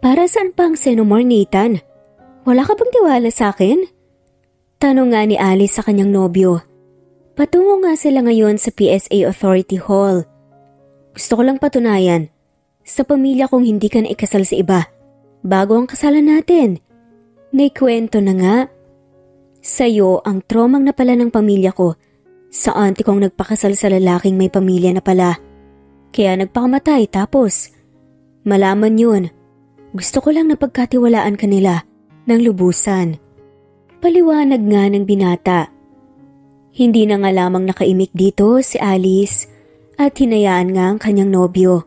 Para saan pa ang Senomore Nathan? Wala ka bang tiwala sa akin? Tanong nga ni Alice sa kanyang nobyo. Patungo nga sila ngayon sa PSA Authority Hall. Gusto ko lang patunayan sa pamilya kong hindi ka na ikasal sa iba bago ang kasalan natin. Naikwento na nga. Sa'yo ang tromang na pala ng pamilya ko sa auntie kong nagpakasal sa lalaking may pamilya na pala. Kaya nagpakamatay tapos malaman yun. Gusto ko lang na pagkatiwalaan kanila ng lubusan. Paliwanag nga ng binata. Hindi na nga lamang nakaimik dito si Alice at hinayaan nga ang kanyang nobyo.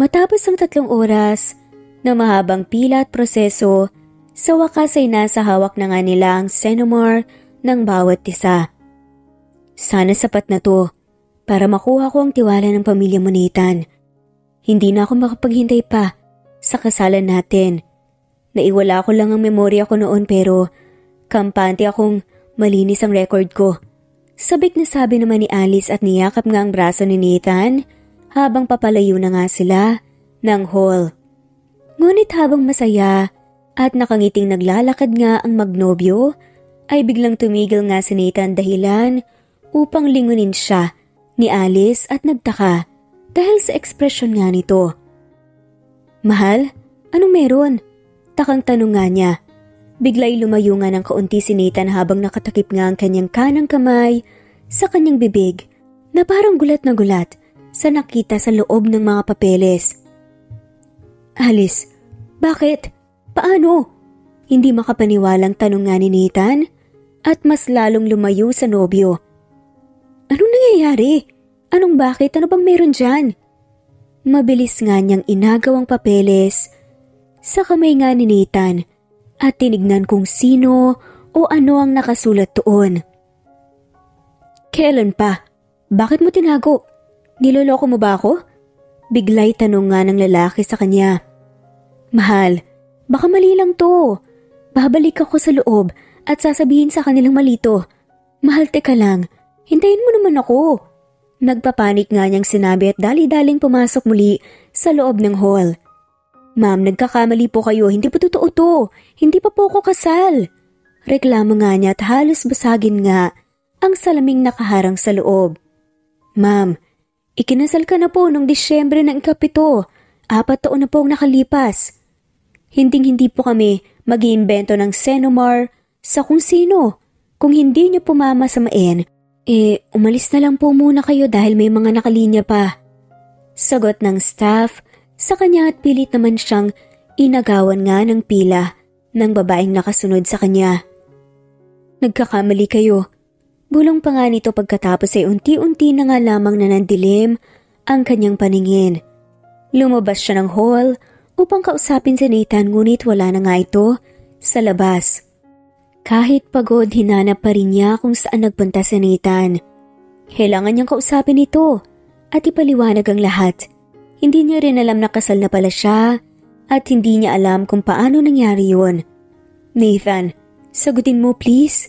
Matapos ang tatlong oras na mahabang pila at proseso, sa wakas ay nasa hawak na nga nila ang senomar ng bawat isa. Sana sapat na to para makuha ko ang tiwala ng pamilya mo Nathan. Hindi na ako makapaghintay pa sa kasalan natin. Naiwala ko lang ang memorya ko noon pero Kampante akong malinis ang record ko. Sabik na sabi naman ni Alice at niyakap nga ang braso ni Nathan habang papalayo na nga sila ng hall. Ngunit habang masaya at nakangiting naglalakad nga ang magnobyo, ay biglang tumigil nga si Nathan dahilan upang lingunin siya ni Alice at nagtaka dahil sa ekspresyon nga nito. Mahal, anong meron? Takang tanong nga niya. Bigla'y lumayo nga ng kaunti si Nathan habang nakatakip nga ang kanyang kanang kamay sa kanyang bibig na parang gulat na gulat sa nakita sa loob ng mga papeles. Alice, bakit? Paano? Hindi makapaniwalang tanong nga ni Nathan at mas lalong lumayo sa nobyo. Anong nangyayari? Anong bakit? Ano bang meron dyan? Mabilis nga niyang inagaw papeles sa kamay nga ni Nathan at tinignan kung sino o ano ang nakasulat doon. Kailan pa? Bakit mo tinago? Niloloko mo ba ako? Biglay tanong nga ng lalaki sa kanya. Mahal, baka mali lang to. Babalik ako sa loob at sasabihin sa kanilang malito. Mahal, teka lang. Hintayin mo naman ako. Nagpapanik nga niyang sinabi at dali-daling pumasok muli sa loob ng hall. Ma'am, nagkakamali po kayo. Hindi po totoo to. Hindi pa po ako kasal. Reklamo nga niya at halos basagin nga ang salaming nakaharang sa loob. Ma'am, ikinasal ka na po noong Disyembre ng ikapito. Apat taon na po ang nakalipas. Hinding-hindi po kami mag iimbento ng Senomar sa kung sino. Kung hindi niyo pumama sa main, eh umalis na lang po muna kayo dahil may mga nakalinya pa. Sagot ng staff sa kanya at pilit naman siyang inagawan nga ng pila ng babaeng nakasunod sa kanya. Nagkakamali kayo. Bulong pa nga nito pagkatapos ay unti-unti na nga lamang na nandilim ang kanyang paningin. Lumabas siya ng hall upang kausapin si Nathan ngunit wala na nga ito sa labas. Kahit pagod, hinanap pa rin niya kung saan nagpunta si Nathan. Kailangan niyang kausapin ito at ipaliwanag ang lahat. Hindi niya rin alam na kasal na pala siya at hindi niya alam kung paano nangyari yun. Nathan, sagutin mo please.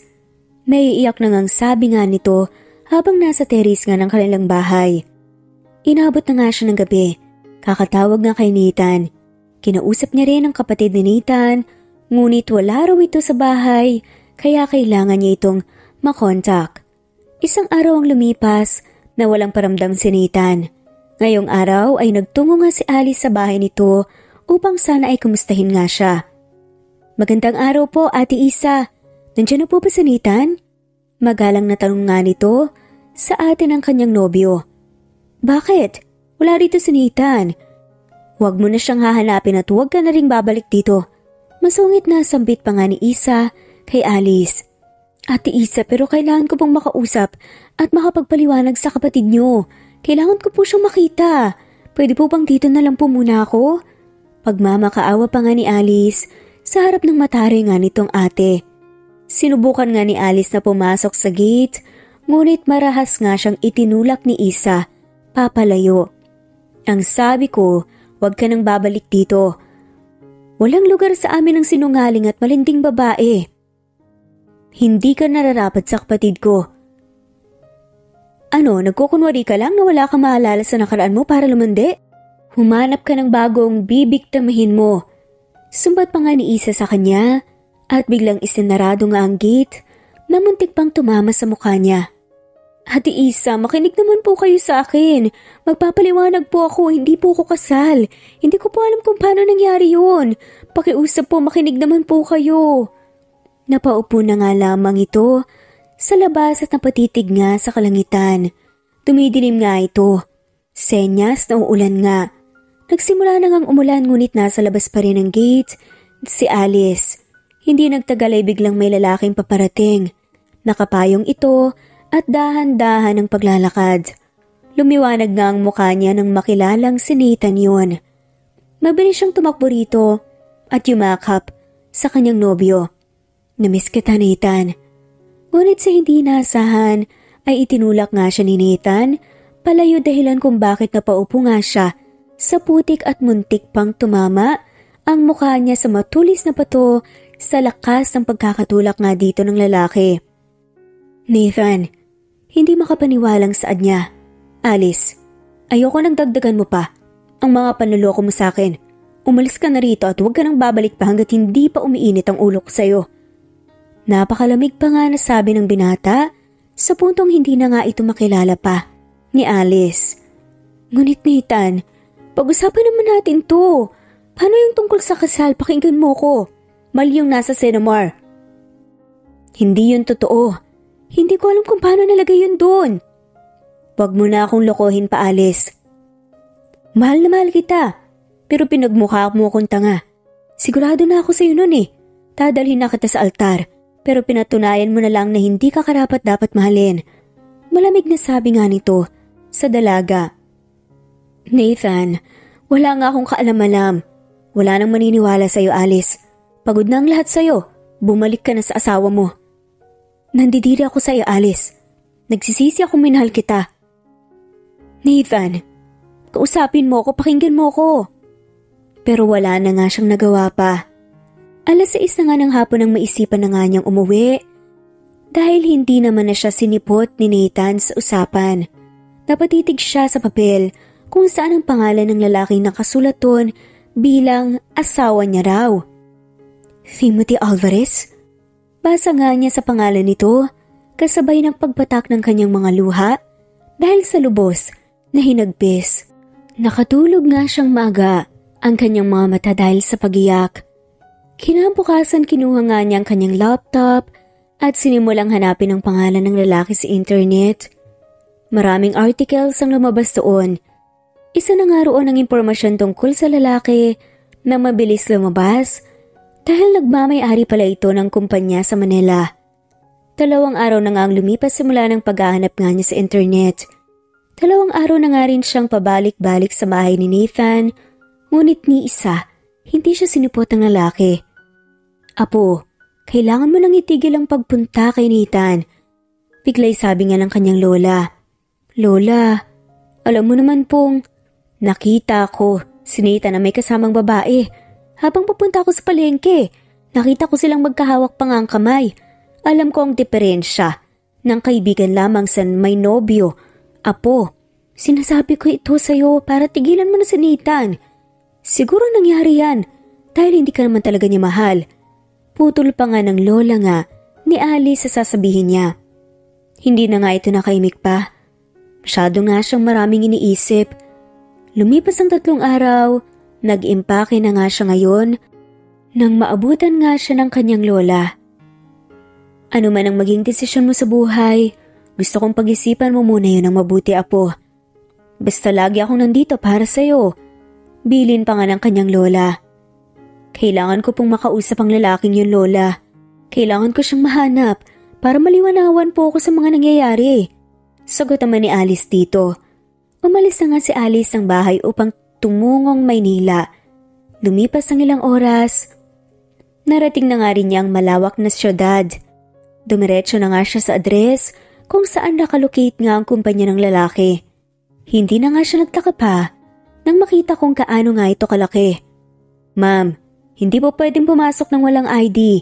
May iiyak na ngang sabi nga nito habang nasa terrace nga ng kanilang bahay. Inabot na nga siya ng gabi. Kakatawag nga kay Nathan. Kinausap niya rin ang kapatid ni Nathan, ngunit wala raw ito sa bahay, kaya kailangan niya itong makontak. Isang araw ang lumipas na walang paramdam si Nathan. Ngayong araw ay nagtungo nga si Alice sa bahay nito upang sana ay kumustahin nga siya. Magandang araw po, Ate Isa. Nandiyan na po ba si Nathan? Magalang na tanong nga nito sa ate ng kanyang nobyo. Bakit? Wala rito si Nathan. Huwag mo na siyang hahanapin at huwag ka na ring babalik dito. Masungit na sambit pa nga ni Isa kay Alice. Ate Isa, pero kailangan ko pong makausap at makapagpaliwanag sa kapatid niyo. Kailangan ko po siyang makita. Pwede po bang dito na lang po muna ako? Pagmamakaawa pa nga ni Alice sa harap ng matari nga nitong ate. Sinubukan nga ni Alice na pumasok sa gate, ngunit marahas nga siyang itinulak ni Isa, papalayo. Ang sabi ko, huwag ka nang babalik dito. Walang lugar sa amin ng sinungaling at malinding babae. Hindi ka nararapat sa kapatid ko. Ano, nagkukunwari ka lang na wala kang maalala sa nakaraan mo para lumandi? Humanap ka ng bagong bibiktamahin mo. Sumbat pa nga ni Isa sa kanya at biglang isinarado nga ang gate na muntik pang tumama sa mukha niya. Ate Isa, makinig naman po kayo sa akin. Magpapaliwanag po ako, hindi po ako kasal. Hindi ko po alam kung paano nangyari yun. Pakiusap po, makinig naman po kayo. Napaupo na nga lamang ito sa labas at napatitig nga sa kalangitan. Tumidilim nga ito. Senyas na uulan nga. Nagsimula na ngang umulan ngunit nasa labas pa rin ang gate. Si Alice. Hindi nagtagal ay biglang may lalaking paparating. Nakapayong ito at dahan-dahan ang paglalakad. Lumiwanag nga ang mukha niya nang makilalang si Nathan yun. Mabilis siyang tumakbo rito at yumakap sa kanyang nobyo. Namiss kita Nathan. Ngunit sa hindi nasahan ay itinulak nga siya ni Nathan palayo dahilan kung bakit napaupo nga siya sa putik at muntik pang tumama ang mukha niya sa matulis na pato sa lakas ng pagkakatulak nga dito ng lalaki. Nathan, hindi makapaniwalang saad niya. Alice, ayoko nang dagdagan mo pa. Ang mga panluloko mo sa akin. Umalis ka na rito at huwag ka nang babalik pa hanggat hindi pa umiinit ang ulo ko sa'yo. Napakalamig pa nga nasabi ng binata sa puntong hindi na nga ito makilala pa ni Alice. Ngunit Nathan, pag-usapan naman natin to. Paano yung tungkol sa kasal? Pakinggan mo ko. Mali yung nasa Senomar. Hindi yun totoo. Hindi ko alam kung paano nalagay yun doon. Huwag mo na akong lokohin pa, Alice. Mahal na mahal kita, pero pinagmukha mo akong tanga. Sigurado na ako sa iyo noon eh. Tadalhin na kita sa altar, pero pinatunayan mo na lang na hindi ka karapat dapat mahalin. Malamig na sabi nga nito sa dalaga. Nathan, wala nga akong kaalam-alam. Wala nang maniniwala sa'yo, Alice. Pagod na ang lahat sa'yo. Bumalik ka na sa asawa mo. Nandidiri ako sa'yo, Alice. Nagsisisi akong minahal kita. Nathan, kausapin mo ako, pakinggan mo ako. Pero wala na nga siyang nagawa pa. Alas 6 na nga ng hapon ang maisipan na nga niyang umuwi. Dahil hindi naman na siya sinipot ni Nathan sa usapan. Napatitig siya sa papel kung saan ang pangalan ng lalaking nakasulat doon bilang asawa niya raw. Timothy Alvarez? Basa nga niya sa pangalan nito kasabay ng pagpatak ng kanyang mga luha dahil sa lubos na hinagpis. Nakatulog nga siyang maga ang kanyang mga mata dahil sa pagiyak. Kinabukasan kinuha nga niya ang kanyang laptop at sinimulang hanapin ang pangalan ng lalaki sa internet. Maraming articles ang lumabas doon. Isa na nga roon ang impormasyon tungkol sa lalaki na mabilis lumabas dahil nagmamay-ari pala ito ng kumpanya sa Manila. Dalawang araw na nga ang lumipas simula ng paghahanap nga niya sa internet. Dalawang araw na nga rin siyang pabalik-balik sa bahay ni Nathan, ngunit ni isa, hindi siya sinupot ng lalaki. Apo, kailangan mo nang itigil ang pagpunta kay Nathan. Biglay sabi nga ng kanyang lola. Lola, alam mo naman pong nakita ko si Nathan na may kasamang babae. Habang papunta ako sa palengke, nakita ko silang magkahawak pa nga ang kamay. Alam ko ang diferensya ng kaibigan lamang sa may nobyo. Apo, sinasabi ko ito sa'yo para tigilan mo na si Nathan. Siguro nangyari yan dahil hindi ka naman talaga niya mahal. Putol pa nga ng lola nga ni Ali sa sasabihin niya. Hindi na nga ito nakaimik pa Masyado nga siyang maraming iniisip. Lumipas ang tatlong araw, nag-impake na nga siya ngayon nang maabutan nga siya ng kanyang lola. Ano man ang maging desisyon mo sa buhay, gusto kong pag-isipan mo muna yun ang mabuti apo. Basta lagi akong nandito para sa'yo. Bilin pa nga ng kanyang lola. Kailangan ko pong makausap ang lalaking yun lola. Kailangan ko siyang mahanap para maliwanawan po ako sa mga nangyayari. Sagot naman ni Alice dito. Umalis na nga si Alice ng bahay upang tumungong Maynila. Lumipas ang ilang oras. Narating na nga rin niya ang malawak na syudad. Dumiretso na nga siya sa address kung saan nakalocate nga ang kumpanya ng lalaki. Hindi na nga siya nagtaka pa nang makita kung kaano nga ito kalaki. Ma'am, hindi po pwedeng pumasok ng walang ID.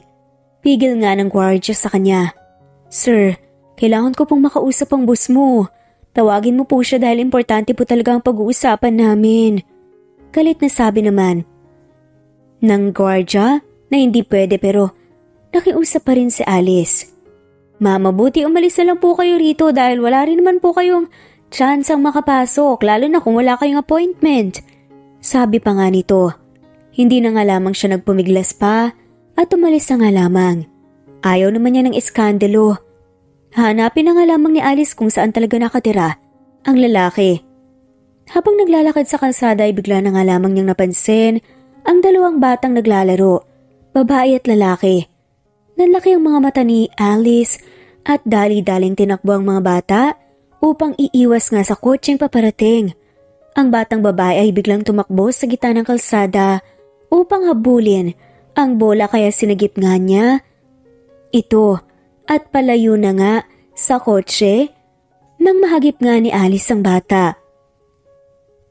Pigil nga ng gwardiya sa kanya. Sir, kailangan ko pong makausap ang boss mo. Tawagin mo po siya dahil importante po talaga ang pag-uusapan namin. Galit na sabi naman. ng gwardya na hindi pwede pero nakiusap pa rin si Alice. Mama, buti umalis na lang po kayo rito dahil wala rin naman po kayong chance ang makapasok lalo na kung wala kayong appointment. Sabi pa nga nito. Hindi na nga lamang siya nagpumiglas pa at umalis na nga lamang. Ayaw naman niya ng iskandalo. Hanapin na nga lamang ni Alice kung saan talaga nakatira ang lalaki. Habang naglalakad sa kalsada ay bigla na nga lamang niyang napansin ang dalawang batang naglalaro, babae at lalaki. Nanlaki ang mga mata ni Alice at dali-daling tinakbo ang mga bata upang iiwas nga sa kotseng paparating. Ang batang babae ay biglang tumakbo sa gitna ng kalsada upang habulin ang bola kaya sinagip nga niya. Ito at palayo na nga sa kotse nang mahagip nga ni Alice ang bata.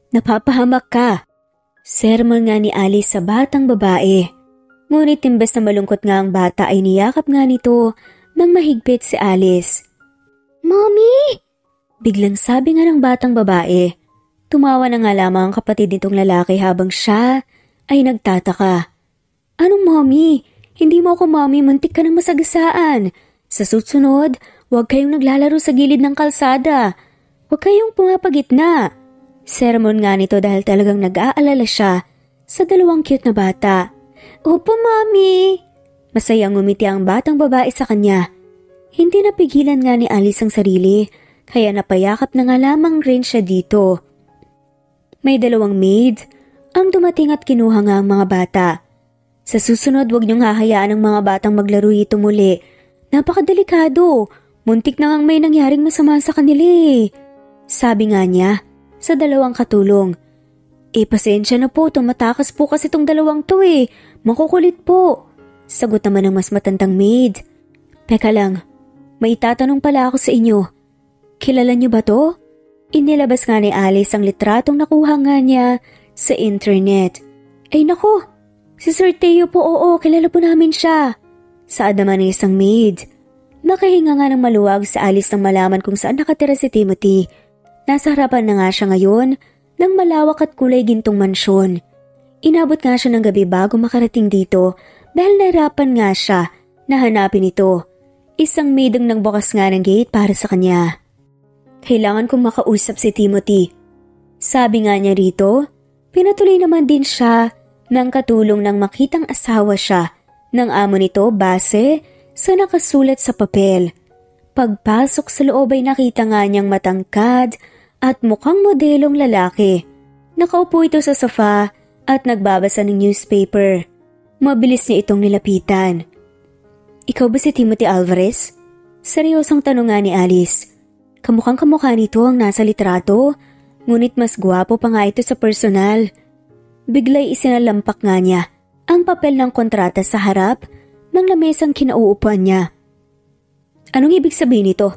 Napapahamak ka. Sermon nga ni Alice sa batang babae. Ngunit imbes na malungkot nga ang bata ay niyakap nga nito nang mahigpit si Alice. Mommy! Biglang sabi nga ng batang babae. Tumawa na nga lamang ang kapatid nitong lalaki habang siya ay nagtataka. Anong mommy? Hindi mo ako mommy, muntik ka ng masagasaan. Sa susunod, huwag kayong naglalaro sa gilid ng kalsada. Huwag kayong pumapagitna. Sermon nga nito dahil talagang nag-aalala siya sa dalawang cute na bata. Opo, Mami! Masayang ngumiti ang batang babae sa kanya. Hindi napigilan nga ni Alice ang sarili, kaya napayakap na nga lamang rin siya dito. May dalawang maid ang dumating at kinuha nga ang mga bata. Sa susunod, huwag niyong hahayaan ang mga batang maglaro ito muli. Napakadelikado. Muntik na ngang may nangyaring masama sa kanila eh. Sabi nga niya sa dalawang katulong. Eh pasensya na po, tumatakas po kasi itong dalawang to eh. Makukulit po. Sagot naman ng mas matandang maid. Teka lang, may tatanong pala ako sa inyo. Kilala niyo ba to? Inilabas nga ni Alice ang litratong nakuha nga niya sa internet. Ay nako, si Sir Teo po oo, kilala po namin siya. Saad naman ng isang maid. Nakahinga nga ng maluwag sa Alice nang malaman kung saan nakatira si Timothy. Nasa harapan na nga siya ngayon ng malawak at kulay gintong mansyon. Inabot nga siya ng gabi bago makarating dito dahil nahirapan nga siya na hanapin ito. Isang maid ang nagbukas nga ng gate para sa kanya. Kailangan kong makausap si Timothy. Sabi nga niya rito, pinatuloy naman din siya ng katulong ng makitang asawa siya ng amo nito base sa nakasulat sa papel. Pagpasok sa loob ay nakita nga niyang matangkad at mukhang modelong lalaki. Nakaupo ito sa sofa at nagbabasa ng newspaper. Mabilis niya itong nilapitan. Ikaw ba si Timothy Alvarez? Seryosong tanong nga ni Alice. Kamukhang kamukha nito ang nasa litrato, ngunit mas gwapo pa nga ito sa personal. Biglay isinalampak nga niya ang papel ng kontrata sa harap ng lamesang kinauupuan niya. Anong ibig sabihin nito?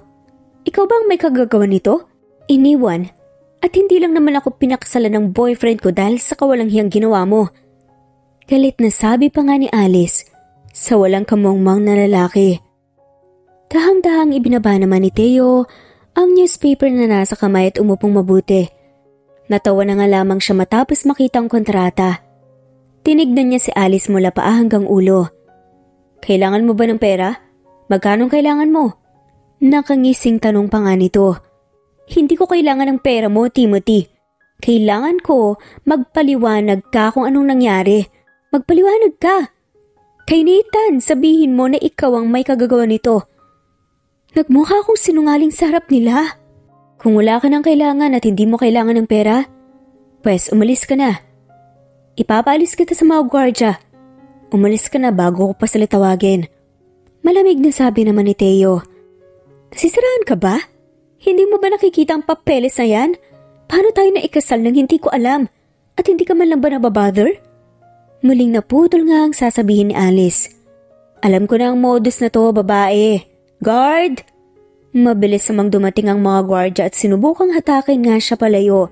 Ikaw bang may kagagawa nito? Iniwan. At hindi lang naman ako pinakasalan ng boyfriend ko dahil sa kawalang hiyang ginawa mo. Galit na sabi pa nga ni Alice sa walang kamongmang na lalaki. Dahang-dahang ibinaba naman ni Teo ang newspaper na nasa kamay at umupong mabuti. Natawa na nga lamang siya matapos makita ang kontrata. Tinignan niya si Alice mula paa hanggang ulo. Kailangan mo ba ng pera? Magkano kailangan mo? Nakangising tanong pa nga nito. Hindi ko kailangan ng pera mo, Timothy. Kailangan ko magpaliwanag ka kung anong nangyari. Magpaliwanag ka. Kay Nathan, sabihin mo na ikaw ang may kagagawa nito. Nagmukha akong sinungaling sa harap nila. Kung wala ka ng kailangan at hindi mo kailangan ng pera, pwes umalis ka na. Ipapaalis kita sa mga gwardya. Umalis ka na bago ko pa sila tawagin. Malamig na sabi naman ni Teo. Nasisiraan ka ba? Hindi mo ba nakikita ang papeles na yan? Paano tayo na ikasal nang hindi ko alam? At hindi ka man lang ba nababother? Muling naputol nga ang sasabihin ni Alice. Alam ko na ang modus na to, babae. Guard! Mabilis namang dumating ang mga gwardya at sinubukang hatakin nga siya palayo.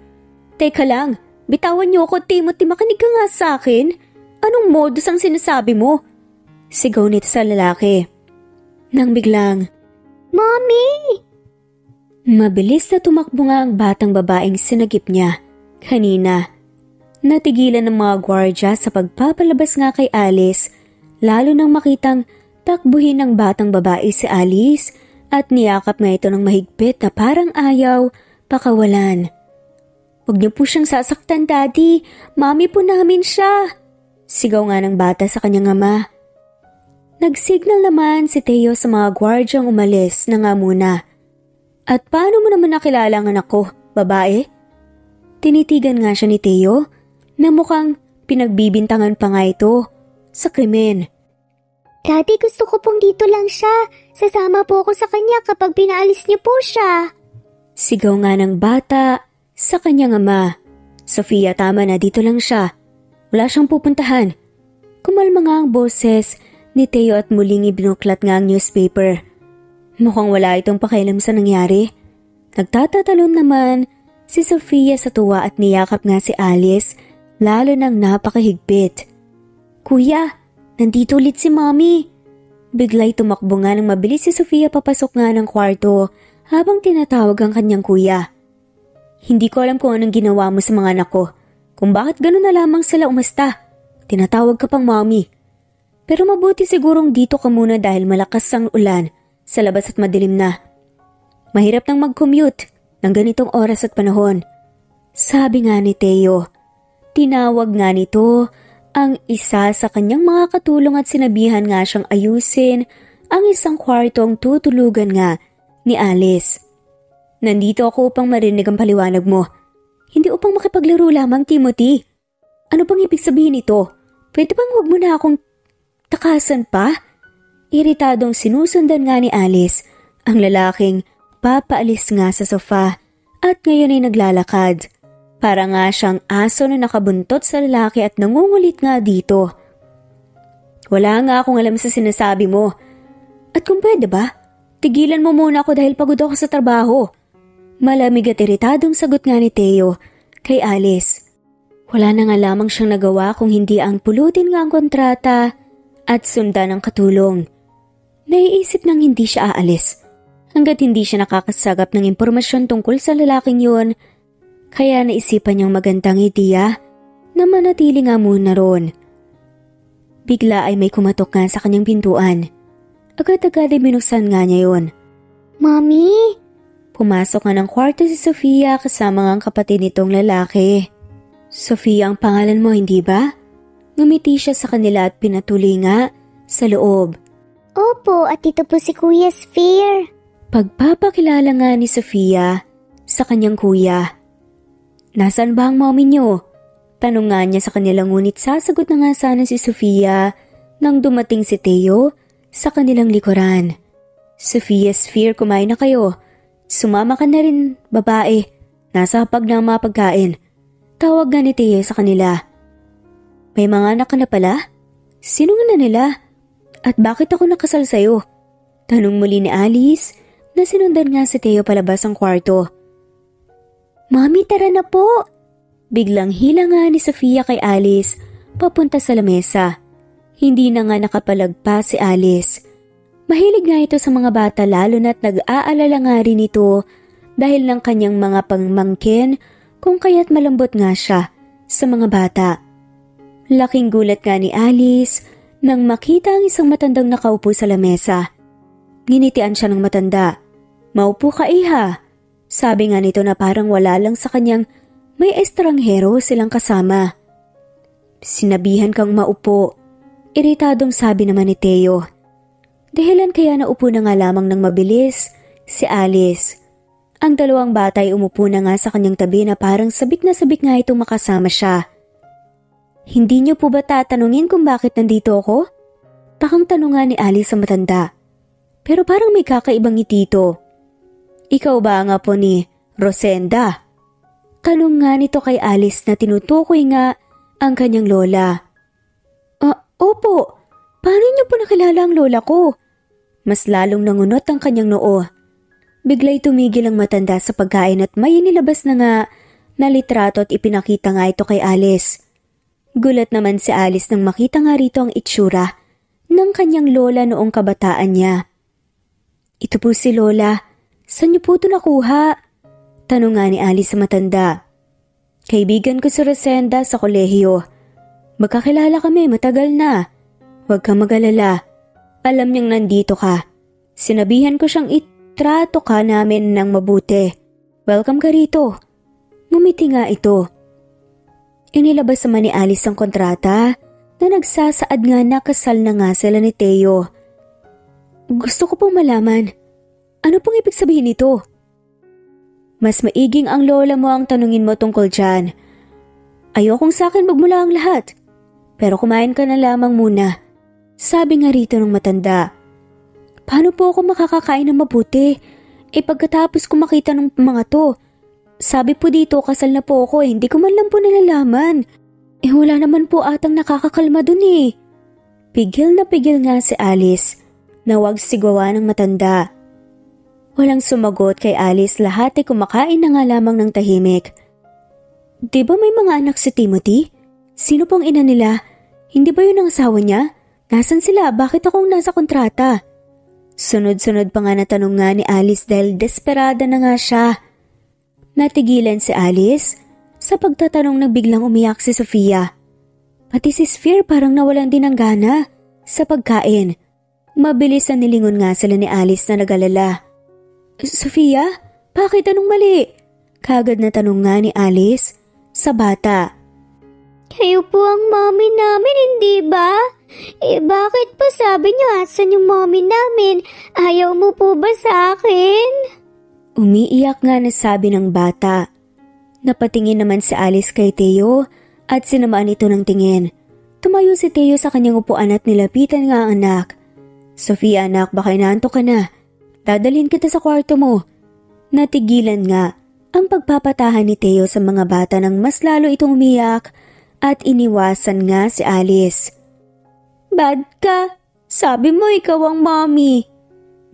Teka lang, bitawan niyo ako, Timothy, makinig ka nga sa akin. Anong modus ang sinasabi mo? Sigaw nito sa lalaki. Nang biglang, Mommy! Mabilis na tumakbo nga ang batang babaeng sinagip niya. Kanina, Natigilan ng mga gwardya sa pagpapalabas nga kay Alice, lalo nang makitang takbuhin ng batang babae si Alice at niyakap nga ito ng mahigpit na parang ayaw pakawalan. Huwag niyo po siyang sasaktan, Daddy. Mami po namin siya. Sigaw nga ng bata sa kanyang ama. Nagsignal naman si Teo sa mga gwardyang umalis na nga muna. At paano mo naman nakilala ang anak ko, babae? Tinitigan nga siya ni Teo na mukhang pinagbibintangan pa nga ito sa krimen. Daddy, gusto ko pong dito lang siya. Sasama po ako sa kanya kapag pinaalis niyo po siya. Sigaw nga ng bata sa kanyang ama. Sofia, tama na dito lang siya. Wala siyang pupuntahan. Kumalma nga ang boses ni Teo at muling ibinuklat nga ang newspaper. Mukhang wala itong pakialam sa nangyari. Nagtatatalon naman si Sofia sa tuwa at niyakap nga si Alice lalo nang napakahigpit. Kuya, nandito ulit si Mommy. Bigla'y tumakbo nga ng mabilis si Sofia papasok nga ng kwarto habang tinatawag ang kanyang kuya. Hindi ko alam kung anong ginawa mo sa mga anak ko. Kung bakit gano'n na lamang sila umasta. Tinatawag ka pang mommy. Pero mabuti sigurong dito ka muna dahil malakas ang ulan sa labas at madilim na. Mahirap nang mag-commute ng ganitong oras at panahon. Sabi nga ni Teo, tinawag nga nito ang isa sa kanyang mga katulong at sinabihan nga siyang ayusin ang isang kwartong tutulugan nga ni Alice. Nandito ako upang marinig ang paliwanag mo. Hindi upang makipaglaro lamang, Timothy. Ano pang ibig sabihin ito? Pwede bang huwag mo na akong takasan pa? Iritadong sinusundan nga ni Alice ang lalaking papaalis nga sa sofa at ngayon ay naglalakad. Para nga siyang aso na nakabuntot sa lalaki at nangungulit nga dito. Wala nga akong alam sa sinasabi mo. At kung pwede ba, tigilan mo muna ako dahil pagod ako sa trabaho. Malamig at iritadong sagot nga ni Teo kay Alice. Wala na nga lamang siyang nagawa kung hindi ang pulutin nga ang kontrata at sundan ang katulong. Naiisip nang hindi siya aalis. Hanggat hindi siya nakakasagap ng impormasyon tungkol sa lalaking yun, kaya naisipan niyang magandang ideya na manatili nga muna ron. Bigla ay may kumatok nga sa kanyang pintuan. Agad-agad ay binuksan nga niya yon. Mommy? Pumasok nga ng kwarto si Sofia kasama nga ang kapatid nitong lalaki. Sofia ang pangalan mo, hindi ba? Ngumiti siya sa kanila at pinatuloy nga sa loob. Opo, at ito po si Kuya Sphere. Pagpapakilala nga ni Sofia sa kanyang kuya. Nasaan ba ang mommy niyo? Tanong nga niya sa kanila ngunit sasagot na nga sana si Sofia nang dumating si Teo sa kanilang likuran. Sofia Sphere, kumain na kayo. Sumama ka na rin, babae. Nasa hapag na mga pagkain. Tawag nga ni Teo sa kanila. May mga anak ka na pala? Sino nga na nila? At bakit ako nakasal sa'yo? Tanong muli ni Alice na sinundan nga si Teo palabas ang kwarto. Mami, tara na po! Biglang hila nga ni Sofia kay Alice papunta sa lamesa. Hindi na nga nakapalagpa si Alice. Mahilig nga ito sa mga bata lalo na't nag-aalala nga rin ito dahil ng kanyang mga pangmangkin kung kaya't malambot nga siya sa mga bata. Laking gulat nga ni Alice nang makita ang isang matandang nakaupo sa lamesa. Ginitian siya ng matanda. Maupo ka iha. Sabi nga nito na parang wala lang sa kanyang may estranghero silang kasama. Sinabihan kang maupo. Iritadong sabi naman ni Teo. Dahilan kaya naupo na nga lamang ng mabilis si Alice. Ang dalawang bata ay umupo na nga sa kanyang tabi na parang sabik na sabik nga itong makasama siya. Hindi niyo po ba tatanungin kung bakit nandito ako? Takang tanong nga ni Alice sa matanda. Pero parang may kakaibang ngiti ito. Ikaw ba nga po ni Rosenda? Tanong nga nito kay Alice na tinutukoy nga ang kanyang lola. Ah, opo. Paano niyo po nakilala ang lola ko? Mas lalong nangunot ang kanyang noo. Bigla'y tumigil ang matanda sa pagkain at may inilabas na nga na litrato at ipinakita nga ito kay Alice. Gulat naman si Alice nang makita nga rito ang itsura ng kanyang lola noong kabataan niya. Ito po si Lola. Saan niyo po ito nakuha? Tanong nga ni Alice sa matanda. Kaibigan ko si Rosenda sa kolehiyo. Magkakilala kami matagal na. Huwag kang magalala. Alam niyang nandito ka. Sinabihan ko siyang itrato ka namin ng mabuti. Welcome ka rito. Ngumiti nga ito. Inilabas naman ni Alice ang kontrata na nagsasaad nga na kasal na nga sila ni Teo. Gusto ko pong malaman, ano pong ibig sabihin nito? Mas maiging ang lola mo ang tanungin mo tungkol dyan. Ayokong sa akin magmula ang lahat. Pero kumain ka na lamang muna. Sabi nga rito ng matanda. Paano po ako makakakain ng mabuti? E pagkatapos ko makita ng mga to, sabi po dito kasal na po ako eh, hindi ko man lang po nalalaman. Eh wala naman po atang nakakakalma dun eh. Pigil na pigil nga si Alice na wag sigawa ng matanda. Walang sumagot kay Alice lahat ay kumakain na nga lamang ng tahimik. Di ba may mga anak si Timothy? Sino pong ina nila? Hindi ba yun ang asawa niya? Nasaan sila? Bakit akong nasa kontrata? Sunod-sunod pa nga na tanong nga ni Alice dahil desperada na nga siya. Natigilan si Alice sa pagtatanong na biglang umiyak si Sofia. Pati si Sphere parang nawalan din ng gana sa pagkain. Mabilis na nilingon nga sila ni Alice na nag-alala. Sofia, bakit anong mali? Kagad na tanong nga ni Alice sa bata. Kayo po ang mommy namin, hindi ba? Eh bakit pa sabi niyo asan yung mommy namin? Ayaw mo po ba sa akin? Umiiyak nga na sabi ng bata. Napatingin naman si Alice kay Teo at sinamaan ito ng tingin. Tumayo si Teo sa kanyang upuan at nilapitan nga ang anak. Sofia anak, baka inaantok ka na. Dadalhin kita sa kwarto mo. Natigilan nga ang pagpapatahan ni Teo sa mga bata nang mas lalo itong umiyak at iniwasan nga si Alice. Bad ka. Sabi mo ikaw ang mommy.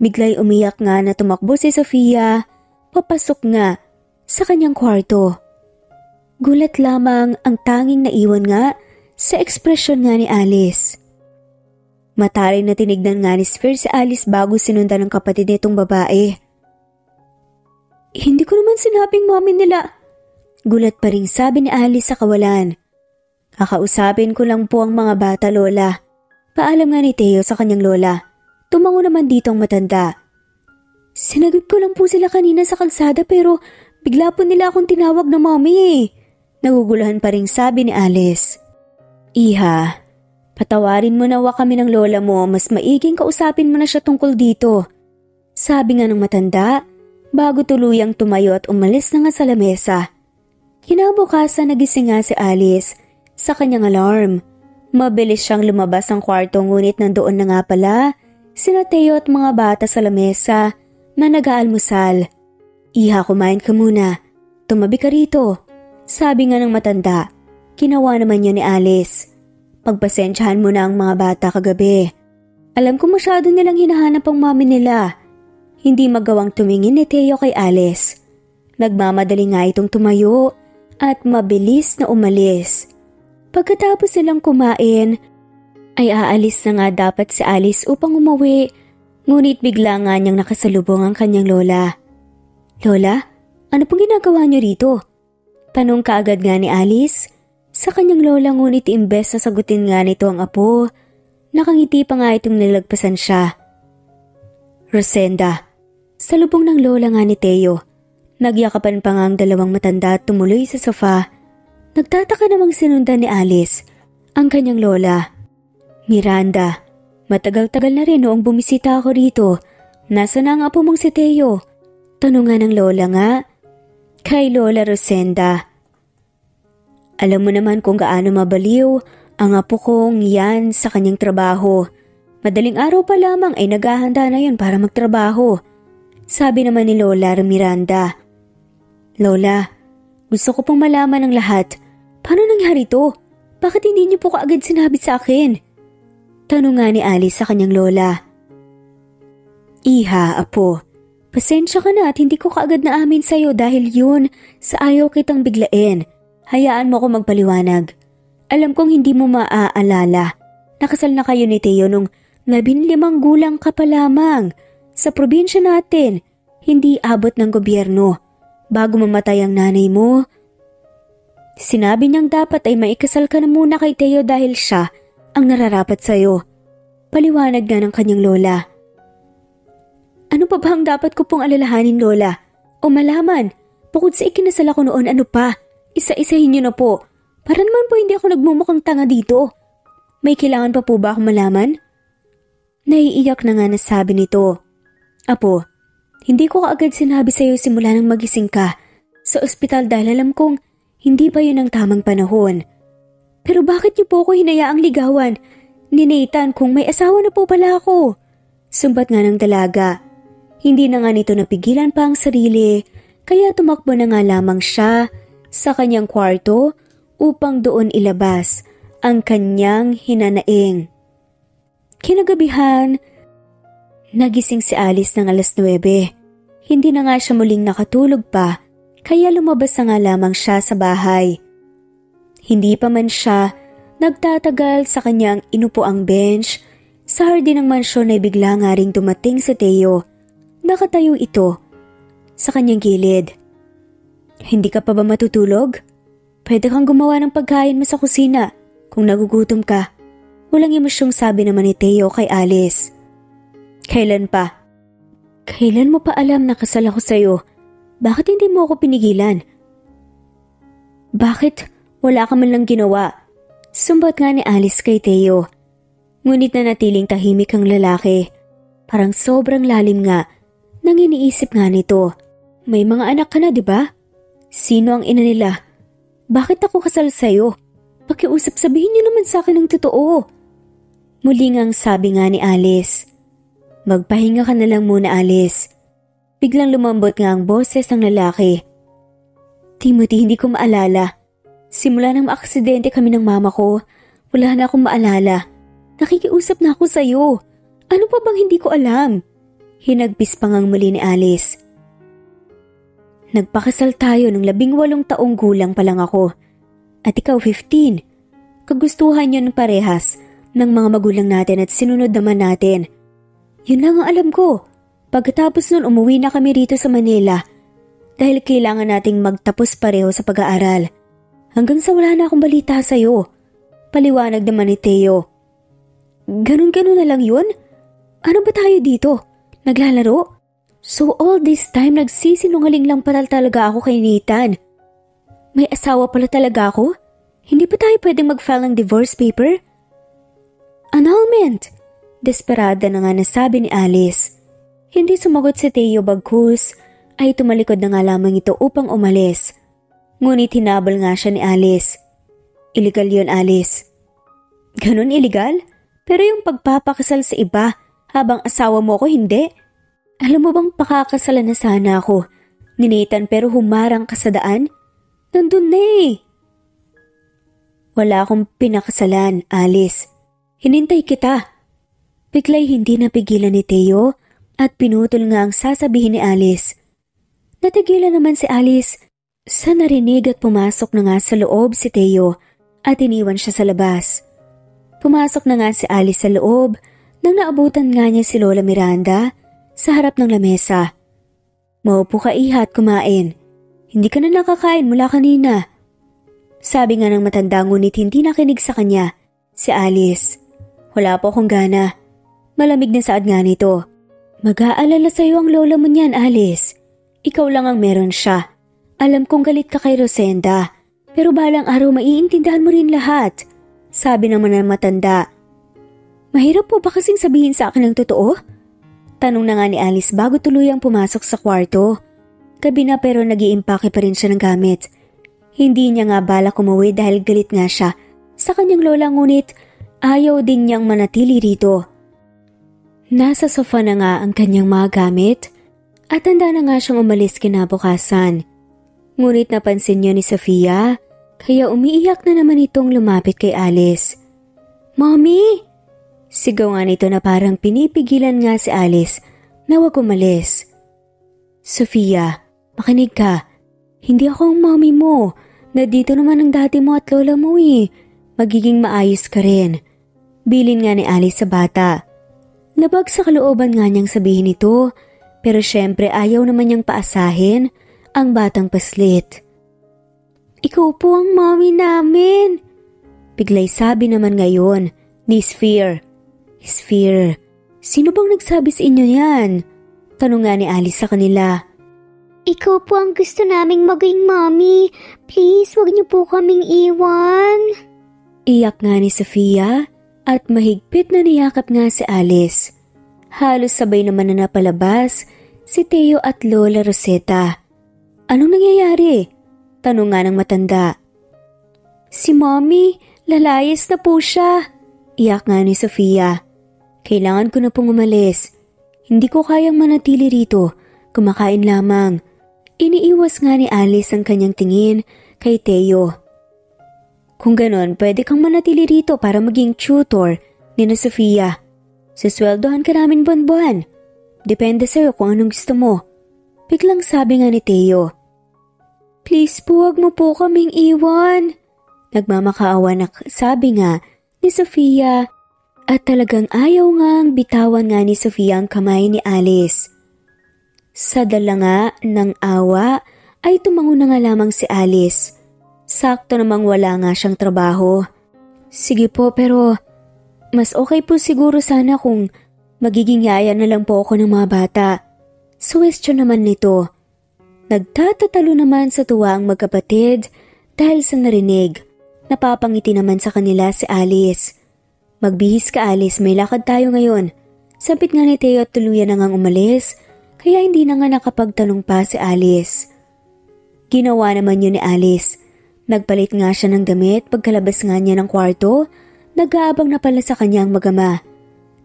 Biglay umiyak nga na tumakbo si Sofia. Papasok nga sa kanyang kwarto. Gulat lamang ang tanging naiwan nga sa ekspresyon nga ni Alice. Mataray na tinignan nga ni Sphere si Alice bago sinundan ng kapatid nitong babae. Hindi ko naman sinabing mami nila. Gulat pa rin sabi ni Alice sa kawalan. Kakausapin ko lang po ang mga bata lola. Paalam nga ni Teo sa kanyang lola. Tumango naman dito ang matanda. Sinagot ko lang po sila kanina sa kalsada pero bigla po nila akong tinawag na mommy eh. Nagugulahan pa rin sabi ni Alice. Iha, Patawarin mo nawa kami ng lola mo, mas maiging kausapin mo na siya tungkol dito. Sabi nga ng matanda, bago tuluyang tumayo at umalis na nga sa lamesa. Kinabukasan nagising nga si Alice sa kanyang alarm. Mabilis siyang lumabas ng kwarto ngunit nandoon na nga pala sina Teo at mga bata sa lamesa na nag-aalmusal. Iha, kumain ka muna. Tumabi ka rito. Sabi nga ng matanda. Kinawa naman niya ni Alice. Pagpasensyahan mo na ang mga bata kagabi. Alam ko masyado nilang hinahanap ang mami nila. Hindi magawang tumingin ni Teo kay Alice. Nagmamadali nga itong tumayo at mabilis na umalis. Pagkatapos silang kumain, ay aalis na nga dapat si Alice upang umuwi, ngunit bigla nga niyang nakasalubong ang kanyang lola. Lola, ano pong ginagawa niyo rito? Tanong kaagad nga ni Alice sa kanyang lola ngunit imbes na sagutin nga nito ang apo, nakangiti pa nga itong nilagpasan siya. Rosenda, sa lubong ng lola nga ni Teo, nagyakapan pa nga ang dalawang matanda at tumuloy sa sofa. Nagtataka namang sinundan ni Alice, ang kanyang lola. Miranda, matagal-tagal na rin noong bumisita ako rito. Nasa na ang apo mong si Teo? Tanungan ng lola nga. Kay Lola Rosenda. Alam mo naman kung gaano mabaliw ang apo kong yan sa kanyang trabaho. Madaling araw pa lamang ay naghahanda na yun para magtrabaho. Sabi naman ni Lola Miranda. Lola, gusto ko pong malaman ang lahat. Paano nangyari to? Bakit hindi niyo po kaagad sinabi sa akin? Tanong nga ni Alice sa kanyang lola. Iha, apo. Pasensya ka na at hindi ko kaagad na amin sa'yo dahil yun sa ayaw kitang biglain. Hayaan mo ko magpaliwanag. Alam kong hindi mo maaalala. Nakasal na kayo ni Teo nung labinlimang gulang ka pa lamang. Sa probinsya natin, hindi abot ng gobyerno. Bago mamatay ang nanay mo. Sinabi niyang dapat ay maikasal ka na muna kay Teo dahil siya ang nararapat sa'yo. Paliwanag nga ng kanyang lola. Ano pa ba ang dapat ko pong alalahanin, lola? O malaman, bukod sa ikinasal ako noon, ano pa? Isa-isahin niyo na po. Para naman po hindi ako nagmumukhang tanga dito. May kailangan pa po ba akong malaman? Naiiyak na nga nasabi nito. Apo, hindi ko kaagad sinabi sa iyo simula nang magising ka sa ospital dahil alam kong hindi pa yun ang tamang panahon. Pero bakit niyo po ako hinayaang ligawan? Ni Nathan kung may asawa na po pala ako. Sumbat nga ng dalaga. Hindi na nga nito napigilan pa ang sarili kaya tumakbo na nga lamang siya sa kanyang kwarto upang doon ilabas ang kanyang hinanaing. Kinagabihan, nagising si Alice ng alas 9. Hindi na nga siya muling nakatulog pa kaya lumabas na nga lamang siya sa bahay. Hindi pa man siya nagtatagal sa kanyang inupo ang bench sa hardin ng mansyon ay bigla nga ring dumating si Teo Nakatayo ito sa kanyang gilid. Hindi ka pa ba matutulog? Pwede kang gumawa ng pagkain mo sa kusina kung nagugutom ka. Walang emosyong sabi naman ni Teo kay Alice. Kailan pa? Kailan mo pa alam na kasal ako sa'yo? Bakit hindi mo ako pinigilan? Bakit wala ka man lang ginawa? Sumbat nga ni Alice kay Teo. Ngunit na natiling tahimik ang lalaki. Parang sobrang lalim nga nang iniisip nga nito. May mga anak ka na, di ba? Sino ang ina nila? Bakit ako kasal sa'yo? Pakiusap sabihin niyo naman sa akin ng totoo. Muli ngang sabi nga ni Alice. Magpahinga ka na lang muna Alice. Biglang lumambot nga ang boses ng lalaki. Timothy, hindi ko maalala. Simula nang maaksidente kami ng mama ko, wala na akong maalala. Nakikiusap na ako sa'yo. Ano pa bang hindi ko alam? Hinagpis pa ngang muli ni Alice. Nagpakasal tayo nung labing walong taong gulang pa lang ako. At ikaw 15. Kagustuhan yun parehas ng mga magulang natin at sinunod naman natin. Yun lang ang alam ko. Pagkatapos nun umuwi na kami rito sa Manila dahil kailangan nating magtapos pareho sa pag-aaral. Hanggang sa wala na akong balita sa'yo. Paliwanag naman ni Teo. Ganun-ganun na lang yun? Ano ba tayo dito? Naglalaro? So all this time nagsisinungaling lang pala talaga ako kay Nathan. May asawa pala talaga ako? Hindi pa tayo pwedeng mag-file ng divorce paper? Annulment! Desperada na nga nasabi ni Alice. Hindi sumagot si Teo Bagkus ay tumalikod na nga lamang ito upang umalis. Ngunit hinabol nga siya ni Alice. Illegal yon Alice. Ganon illegal? Pero yung pagpapakasal sa iba, habang asawa mo ko hindi. Alam mo bang pakakasalan na sana ako ni Nathan pero humarang ka sa daan? Nandun na eh. Wala akong pinakasalan, Alice. Hinintay kita. Biglay hindi napigilan ni Teo at pinutol nga ang sasabihin ni Alice. Natigilan naman si Alice sa narinig at pumasok na nga sa loob si Teo at iniwan siya sa labas. Pumasok na nga si Alice sa loob nang naabutan nga niya si Lola Miranda sa harap ng lamesa. Maupo ka iha at kumain. Hindi ka na nakakain mula kanina. Sabi nga ng matanda ngunit hindi nakinig sa kanya, si Alice. Wala po akong gana. Malamig na saad nga nito. Mag-aalala sa'yo ang lola mo niyan, Alice. Ikaw lang ang meron siya. Alam kong galit ka kay Rosenda, pero balang araw maiintindihan mo rin lahat. Sabi naman ng matanda. Mahirap po ba kasing sabihin sa akin ng totoo? Tanong na nga ni Alice bago tuluyang pumasok sa kwarto. Gabi na pero nag iimpake pa rin siya ng gamit. Hindi niya nga bala kumuwi dahil galit nga siya sa kanyang lola ngunit ayaw din niyang manatili rito. Nasa sofa na nga ang kanyang mga gamit at handa na nga siyang umalis kinabukasan. Ngunit napansin niya ni Sofia kaya umiiyak na naman itong lumapit kay Alice. Mommy! Sigaw nga nito na parang pinipigilan nga si Alice na wag umalis. Sofia, makinig ka. Hindi ako ang mommy mo. Nandito naman ang dati mo at lola mo eh. Magiging maayos ka rin. Bilin nga ni Alice sa bata. Labag sa kalooban nga niyang sabihin ito, pero syempre ayaw naman niyang paasahin ang batang paslit. Ikaw po ang mommy namin. Biglay sabi naman ngayon ni Sphere. Sphere, sino bang nagsabi sa inyo yan? Tanong nga ni Alice sa kanila. Ikaw po ang gusto naming maging mommy. Please, wag niyo po kaming iwan. Iyak nga ni Sofia at mahigpit na niyakap nga si Alice. Halos sabay naman na napalabas si Teo at Lola Rosetta. Anong nangyayari? Tanong nga ng matanda. Si Mommy, lalayas na po siya. Iyak nga ni Sofia. Kailangan ko na pong umalis. Hindi ko kayang manatili rito. Kumakain lamang. Iniiwas nga ni Alice ang kanyang tingin kay Teo. Kung ganon, pwede kang manatili rito para maging tutor ni na Sofia. Sasweldohan ka namin buwan-buwan. Depende sa'yo kung anong gusto mo. Biglang sabi nga ni Teo. Please po, wag mo po kaming iwan. Nagmamakaawa na sabi nga ni Sofia at talagang ayaw ngang bitawan nga ni Sofia ang kamay ni Alice. Sa dala nga ng awa ay tumango na nga lamang si Alice. Sakto namang wala nga siyang trabaho. Sige po pero mas okay po siguro sana kung magiging yaya na lang po ako ng mga bata. Suwestyon naman nito. Nagtatatalo naman sa tuwa ang magkapatid dahil sa narinig. Napapangiti naman sa kanila si Alice. Magbihis ka Alice, may lakad tayo ngayon. Sabit nga ni Teo at tuluyan na ngang umalis kaya hindi na nga nakapagtanong pa si Alice. Ginawa naman yun ni Alice. Nagpalit nga siya ng damit pagkalabas nga niya ng kwarto, nag-aabang na pala sa kanyang magama.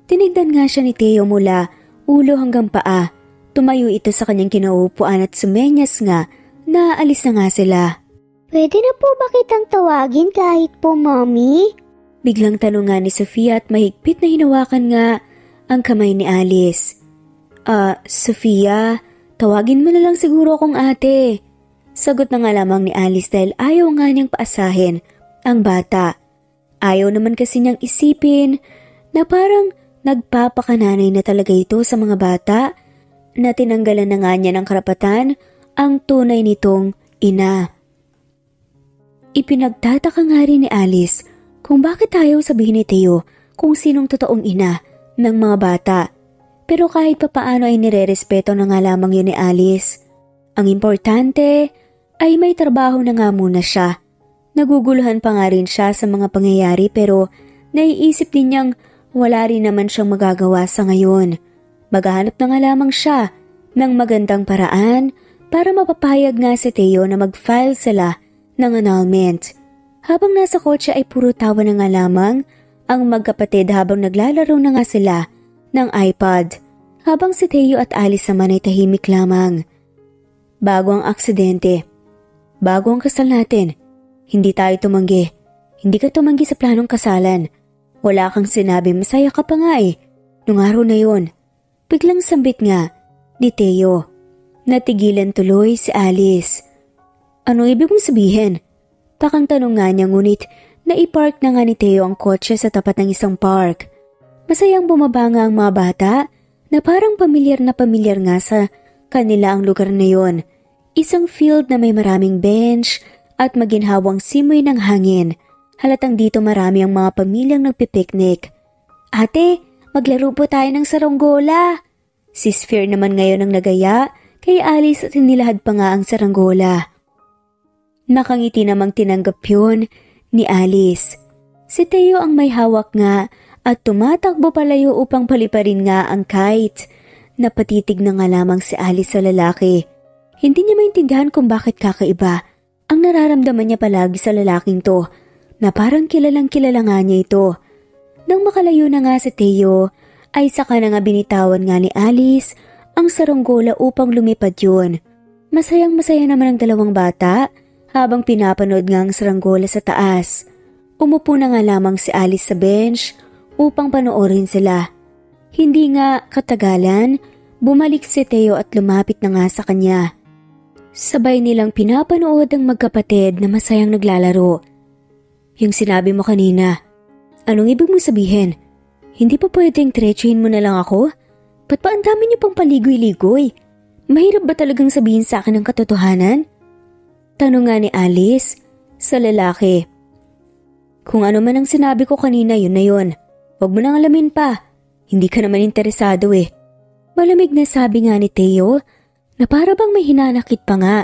Tinigdan nga siya ni Teo mula ulo hanggang paa. Tumayo ito sa kanyang kinaupuan at sumenyas nga na alis na nga sila. Pwede na po ba kitang tawagin kahit po mommy? Biglang tanong nga ni Sofia at mahigpit na hinawakan nga ang kamay ni Alice. Ah, uh, Sofia, tawagin mo na lang siguro akong ate. Sagot na nga lamang ni Alice dahil ayaw nga niyang paasahin ang bata. Ayaw naman kasi niyang isipin na parang nagpapakananay na talaga ito sa mga bata na tinanggalan na nga niya ng karapatan ang tunay nitong ina. Ipinagtataka nga rin ni Alice kung bakit ayaw sabihin ni Theo kung sinong totoong ina ng mga bata pero kahit papaano ay nire-respeto na nga lamang yun ni Alice. Ang importante ay may trabaho na nga muna siya. Naguguluhan pa nga rin siya sa mga pangyayari pero naiisip din niyang wala rin naman siyang magagawa sa ngayon. Maghahanap na nga lamang siya ng magandang paraan para mapapayag nga si Teo na mag-file sila ng annulment. Habang nasa kotse ay puro tawa na nga lamang ang magkapatid habang naglalaro na nga sila ng iPad habang si Teo at Alice naman ay tahimik lamang. Bago ang aksidente, bago ang kasal natin, hindi tayo tumanggi. Hindi ka tumanggi sa planong kasalan. Wala kang sinabi, masaya ka pa nga eh. Nung araw na yon, biglang sambit nga ni Teo. Natigilan tuloy si Alice. Ano ibig mong sabihin? Takang tanong nga niya ngunit naipark na nga ni Teo ang kotse sa tapat ng isang park. Masayang bumaba nga ang mga bata na parang pamilyar na pamilyar nga sa kanila ang lugar na yon. Isang field na may maraming bench at maginhawang simoy ng hangin. Halatang dito marami ang mga pamilyang nagpipiknik. Ate, maglaro po tayo ng saranggola. Si Sphere naman ngayon ang nagaya kay Alice at nilahad pa nga ang saranggola. Nakangiti namang tinanggap yun ni Alice. Si Teo ang may hawak nga at tumatakbo palayo upang paliparin nga ang kite. Napatitig na nga lamang si Alice sa lalaki. Hindi niya maintindihan kung bakit kakaiba ang nararamdaman niya palagi sa lalaking to na parang kilalang kilala nga niya ito. Nang makalayo na nga si Teo, ay saka na nga binitawan nga ni Alice ang saranggola upang lumipad yun. Masayang masaya naman ang dalawang bata habang pinapanood nga ang saranggola sa taas. Umupo na nga lamang si Alice sa bench upang panoorin sila. Hindi nga katagalan, bumalik si Teo at lumapit na nga sa kanya. Sabay nilang pinapanood ang magkapatid na masayang naglalaro. Yung sinabi mo kanina, anong ibig mong sabihin? Hindi pa pwedeng trechuhin mo na lang ako? Ba't pa ang dami niyo pang paligoy-ligoy? Mahirap ba talagang sabihin sa akin ang katotohanan? Tanong nga ni Alice sa lalaki. Kung ano man ang sinabi ko kanina, yun na yun. Huwag mo nang alamin pa. Hindi ka naman interesado eh. Malamig na sabi nga ni Theo na para bang may hinanakit pa nga.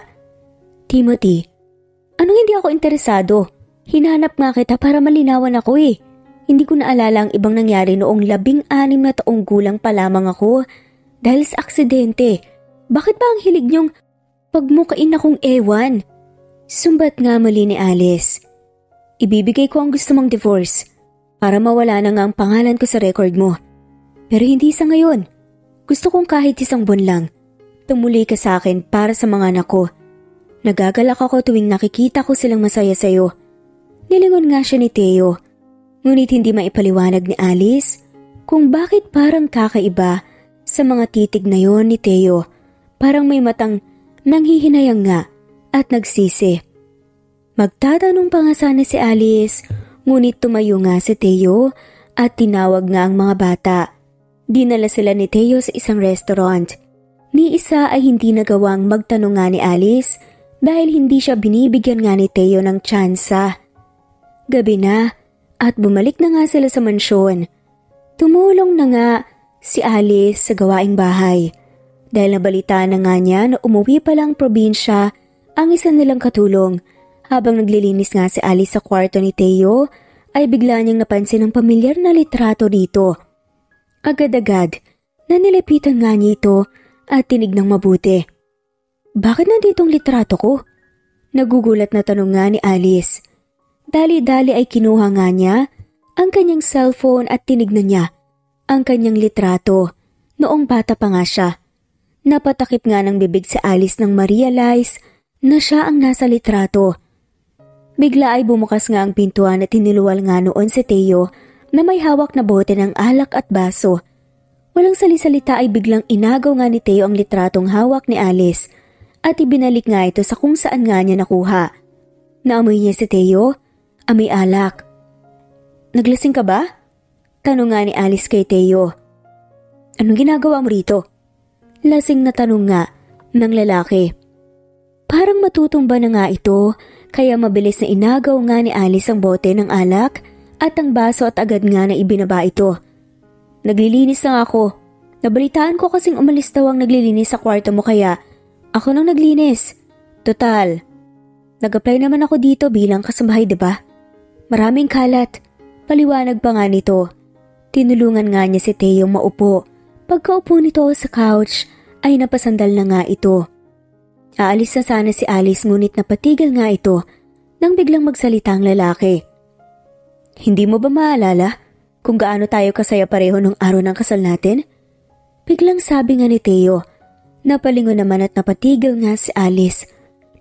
Timothy, anong hindi ako interesado? Hinanap nga kita para malinawan ako eh. Hindi ko naalala ang ibang nangyari noong labing anim na taong gulang pa lamang ako dahil sa aksidente. Bakit ba ang hilig niyong pagmukain akong ewan? Sumbat nga muli ni Alice. Ibibigay ko ang gusto mong divorce para mawala na nga ang pangalan ko sa record mo. Pero hindi sa ngayon. Gusto kong kahit isang buwan lang. Tumuli ka sa akin para sa mga anak ko. Nagagalak ako tuwing nakikita ko silang masaya sa'yo. Nilingon nga siya ni Theo Ngunit hindi maipaliwanag ni Alice kung bakit parang kakaiba sa mga titig na yon ni Theo. Parang may matang nanghihinayang nga at nagsisi. Magtatanong pa nga sana si Alice, ngunit tumayo nga si Theo at tinawag nga ang mga bata. Dinala sila ni Theo sa isang restaurant. Ni isa ay hindi nagawang magtanong nga ni Alice dahil hindi siya binibigyan nga ni Theo ng tsansa. Gabi na at bumalik na nga sila sa mansyon. Tumulong na nga si Alice sa gawaing bahay dahil nabalita na nga niya na umuwi pa lang probinsya ang isa nilang katulong. Habang naglilinis nga si Alice sa kwarto ni Teo, ay bigla niyang napansin ang pamilyar na litrato dito. Agad-agad, nanilipitan nga niya ito at tinignang mabuti. Bakit nandito ang litrato ko? Nagugulat na tanong nga ni Alice. Dali-dali ay kinuha nga niya ang kanyang cellphone at tinignan niya ang kanyang litrato. Noong bata pa nga siya. Napatakip nga ng bibig si Alice nang ma-realize na siya ang nasa litrato. Bigla ay bumukas nga ang pintuan at tiniluwal nga noon si Teo na may hawak na bote ng alak at baso. Walang salisalita ay biglang inagaw nga ni Teo ang litratong hawak ni Alice at ibinalik nga ito sa kung saan nga niya nakuha. Naamoy niya si Teo amoy alak. Naglasing ka ba? Tanong nga ni Alice kay Teo. Anong ginagawa mo rito? Lasing na tanong nga ng lalaki. Parang matutumba na nga ito, kaya mabilis na inagaw nga ni Alice ang bote ng alak at ang baso at agad nga na ibinaba ito. Naglilinis na ako. Nabalitaan ko kasing umalis daw ang naglilinis sa kwarto mo kaya ako nang naglinis. Total, nag-apply naman ako dito bilang kasambahay, ba? Maraming kalat. Paliwanag pa nga nito. Tinulungan nga niya si Teo maupo. Pagkaupo nito sa couch ay napasandal na nga ito. Aalis na sana si Alice ngunit napatigil nga ito nang biglang magsalita ang lalaki. Hindi mo ba maalala kung gaano tayo kasaya pareho nung araw ng kasal natin? Biglang sabi nga ni Teo. Napalingon naman at napatigil nga si Alice.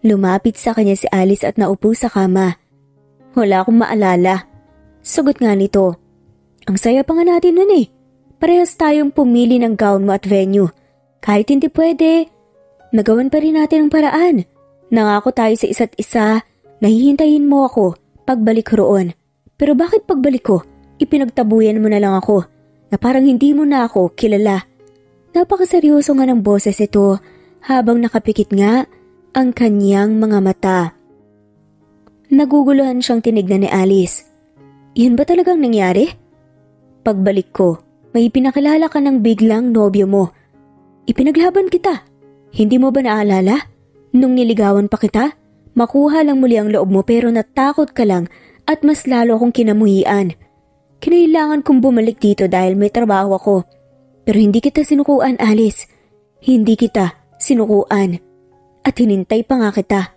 Lumapit sa kanya si Alice at naupo sa kama. Wala akong maalala. Sagot nga nito. Ang saya pa nga natin nun eh. Parehas tayong pumili ng gown mo at venue. Kahit hindi pwede, nagawan pa rin natin ang paraan. Nangako tayo sa isa't isa, nahihintayin mo ako pagbalik roon. Pero bakit pagbalik ko, ipinagtabuyan mo na lang ako na parang hindi mo na ako kilala. Napakaseryoso nga ng boses ito habang nakapikit nga ang kanyang mga mata. Naguguluhan siyang tinignan ni Alice. Yan ba talagang nangyari? Pagbalik ko, may pinakilala ka ng biglang nobyo mo. Ipinaglaban kita. Hindi mo ba naalala? Nung niligawan pa kita, makuha lang muli ang loob mo pero natakot ka lang at mas lalo akong kinamuhian. Kinailangan kong bumalik dito dahil may trabaho ako. Pero hindi kita sinukuan, Alice. Hindi kita sinukuan. At hinintay pa nga kita.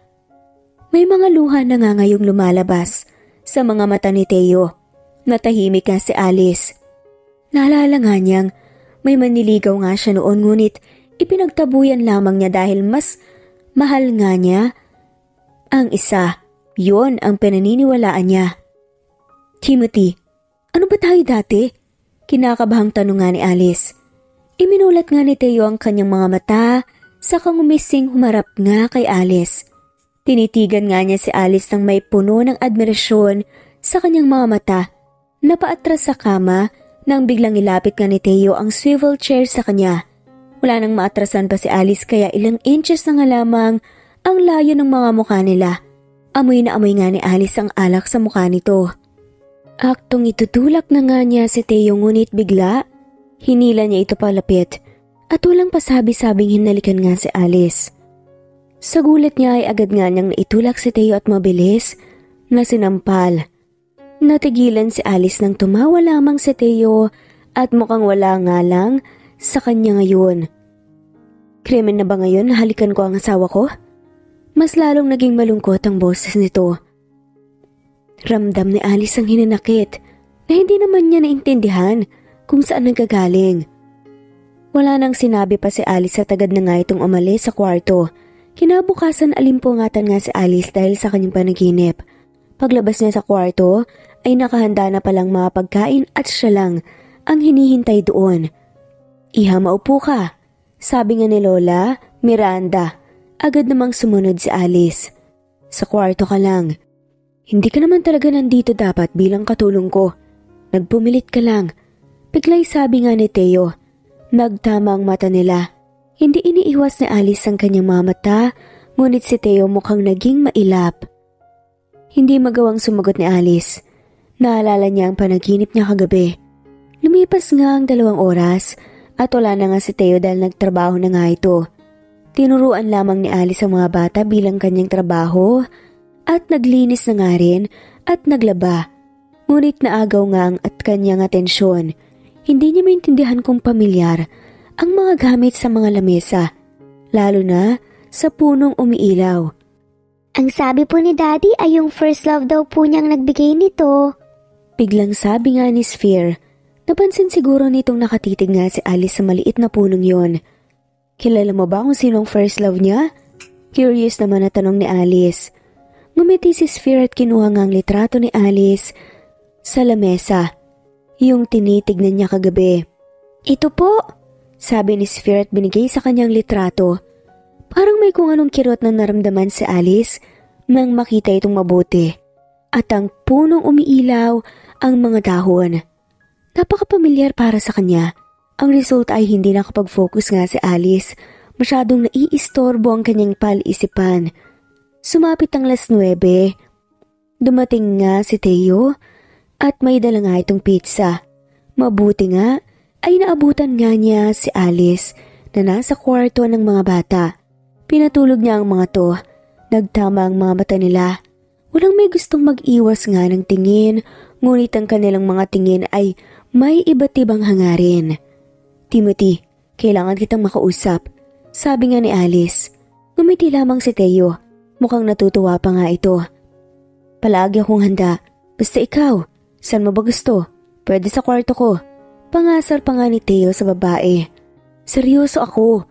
May mga luha na nga ngayong lumalabas sa mga mata ni Teo. Natahimik nga si Alice. Naalala nga niyang may maniligaw nga siya noon ngunit ipinagtabuyan lamang niya dahil mas mahal nga niya ang isa. Yon ang pinaniniwalaan niya. Timothy, ano ba tayo dati? Kinakabahang tanong nga ni Alice. Iminulat nga ni Teo ang kanyang mga mata sa kangumising humarap nga kay Alice. Tinitigan nga niya si Alice ng may puno ng admirasyon sa kanyang mga mata. Napaatras sa kama nang biglang ilapit nga ni Teo ang swivel chair sa kanya. Wala nang maatrasan pa si Alice kaya ilang inches na nga lamang ang layo ng mga mukha nila. Amoy na amoy nga ni Alice ang alak sa mukha nito. Aktong itutulak na nga niya si Teo ngunit bigla, hinila niya ito palapit at walang pasabi-sabing hinalikan nga si Alice. Sa gulat niya ay agad nga niyang naitulak si Teo at mabilis na sinampal. Natigilan si Alice nang tumawa lamang si Teo at mukhang wala nga lang sa kanya ngayon. Krimen na ba ngayon halikan ko ang asawa ko? Mas lalong naging malungkot ang boses nito. Ramdam ni Alice ang hinanakit na hindi naman niya naintindihan kung saan nagagaling. Wala nang sinabi pa si Alice sa tagad na nga itong umalis sa kwarto. Kinabukasan alimpungatan nga si Alice dahil sa kanyang panaginip. Paglabas niya sa kwarto ay nakahanda na palang mga pagkain at siya lang ang hinihintay doon. Iha maupo ka, sabi nga ni Lola, Miranda. Agad namang sumunod si Alice. Sa kwarto ka lang. Hindi ka naman talaga nandito dapat bilang katulong ko. Nagpumilit ka lang. Biglay sabi nga ni Teo. Nagtama ang mata nila. Hindi iniiwas ni Alice ang kanyang mamata, ngunit si Teo mukhang naging mailap. Hindi magawang sumagot ni Alice. Naalala niya ang panaginip niya kagabi. Lumipas nga ang dalawang oras at wala na nga si Teo dahil nagtrabaho na nga ito. Tinuruan lamang ni Alice ang mga bata bilang kanyang trabaho at naglinis na nga rin at naglaba. Ngunit naagaw nga ang at kanyang atensyon. Hindi niya maintindihan kung pamilyar ang mga gamit sa mga lamesa, lalo na sa punong umiilaw. Ang sabi po ni Daddy ay yung first love daw po niyang nagbigay nito. Biglang sabi nga ni Sphere, napansin siguro nitong nakatitig nga si Alice sa maliit na punong yon. Kilala mo ba kung sinong first love niya? Curious naman na tanong ni Alice. Ngumiti si Sphere at kinuha nga ang litrato ni Alice sa lamesa. Yung tinitignan niya kagabi. Ito po, sabi ni Sphere at binigay sa kanyang litrato. Parang may kung anong kirot na naramdaman si Alice nang makita itong mabuti. At ang punong umiilaw ang mga dahon. Napakapamilyar para sa kanya ang result ay hindi nakapag-focus nga si Alice. Masyadong naiistorbo ang kanyang pal-isipan. Sumapit ang las 9. Dumating nga si Teo at may dala nga itong pizza. Mabuti nga ay naabutan nga niya si Alice na nasa kwarto ng mga bata. Pinatulog niya ang mga to. Nagtama ang mga mata nila. Walang may gustong mag-iwas nga ng tingin, ngunit ang kanilang mga tingin ay may iba't ibang hangarin. Timothy, kailangan kitang makausap. Sabi nga ni Alice. Ngumiti lamang si Teo. Mukhang natutuwa pa nga ito. Palagi akong handa. Basta ikaw, saan mo ba gusto? Pwede sa kwarto ko. Pangasar pa nga ni Teo sa babae. Seryoso ako.